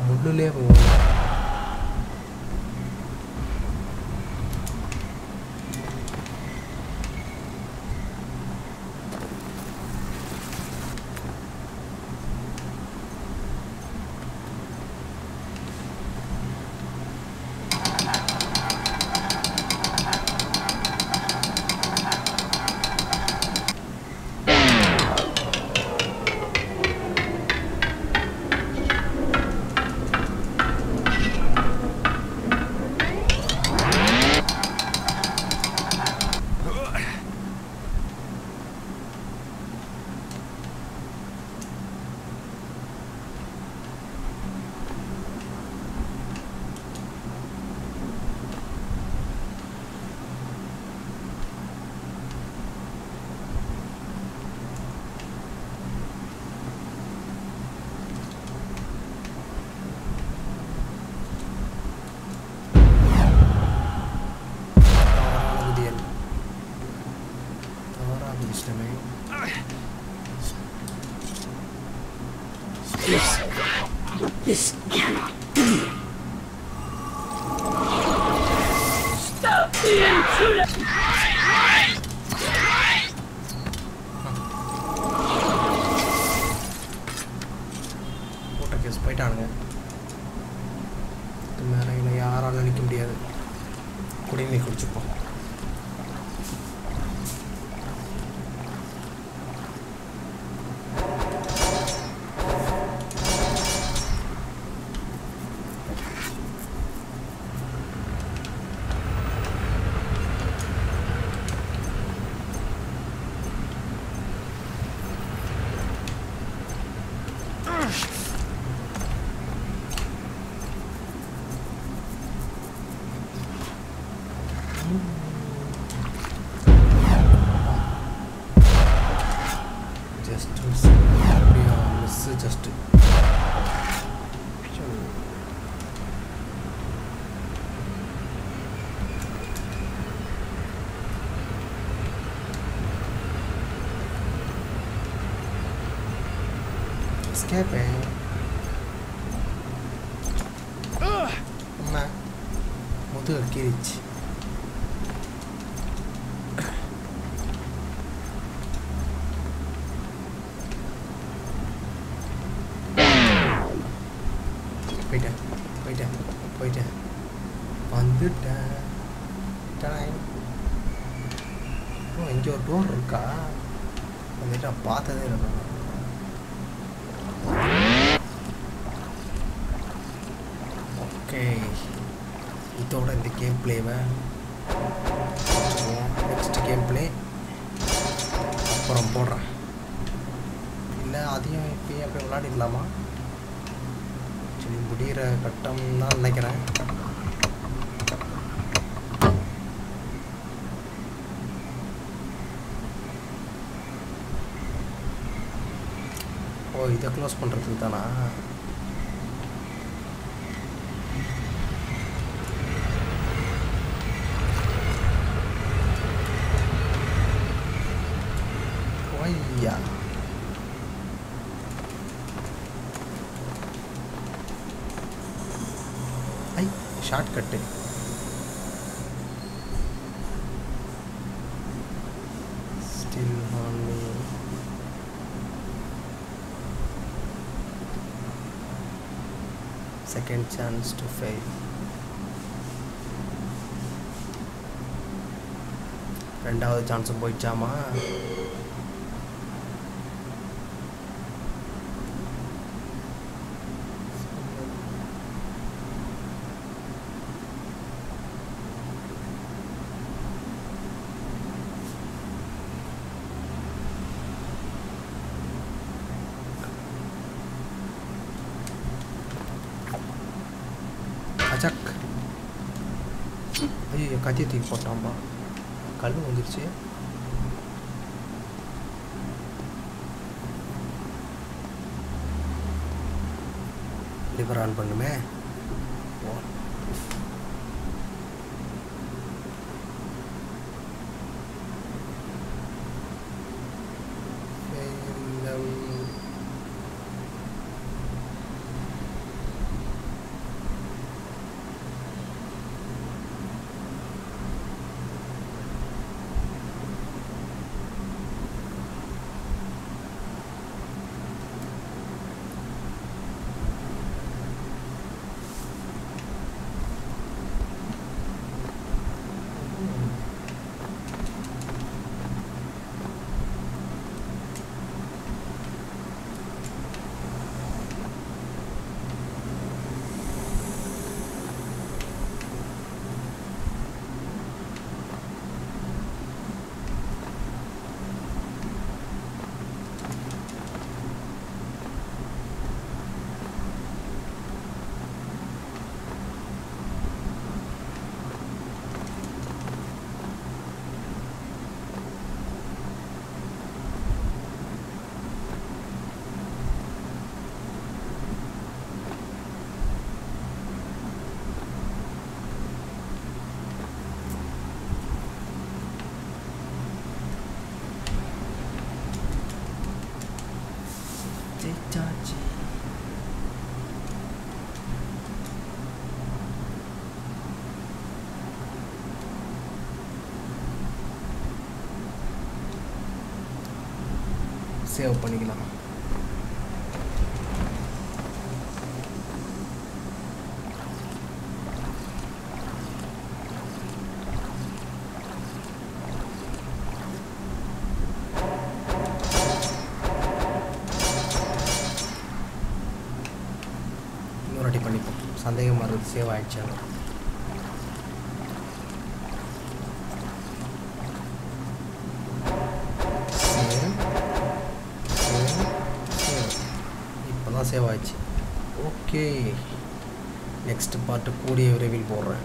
கரெக்டாக முள்ளுலே Escape. பிளேவை நெக்ஸ்ட் கேம் பிளே அப்புறம் போடுறேன். இல்லை அதையும் இப்போயே அப்படியே விளையாடிடலாமா? சரி முடிகிற கட்டம் தான் நினைக்கிறேன். ஓ இதை க்ளோஸ் பண்ணுறதுக்கு தானா I shortcut still only second chance to fail ரெண்டாவது சான்ஸும் போயிடுச்சாமா கத்தியை கழுவு வந்துருச்சு. லிவர் ஆன் பண்ணுமே ஓ. இந்த ஜெயிச்சாச்சு சேவ் பண்ணிக்கலாம். இன்னொரு வாட்டி பண்ணிப்போம். சந்தேகமாக இருக்குது சேவ் ஆயிடுச்சாங்க சேவ் ஆச்சு ஓகே. நெக்ஸ்ட் பார்ட்டு கூடிய விரைவில் போடுறேன்.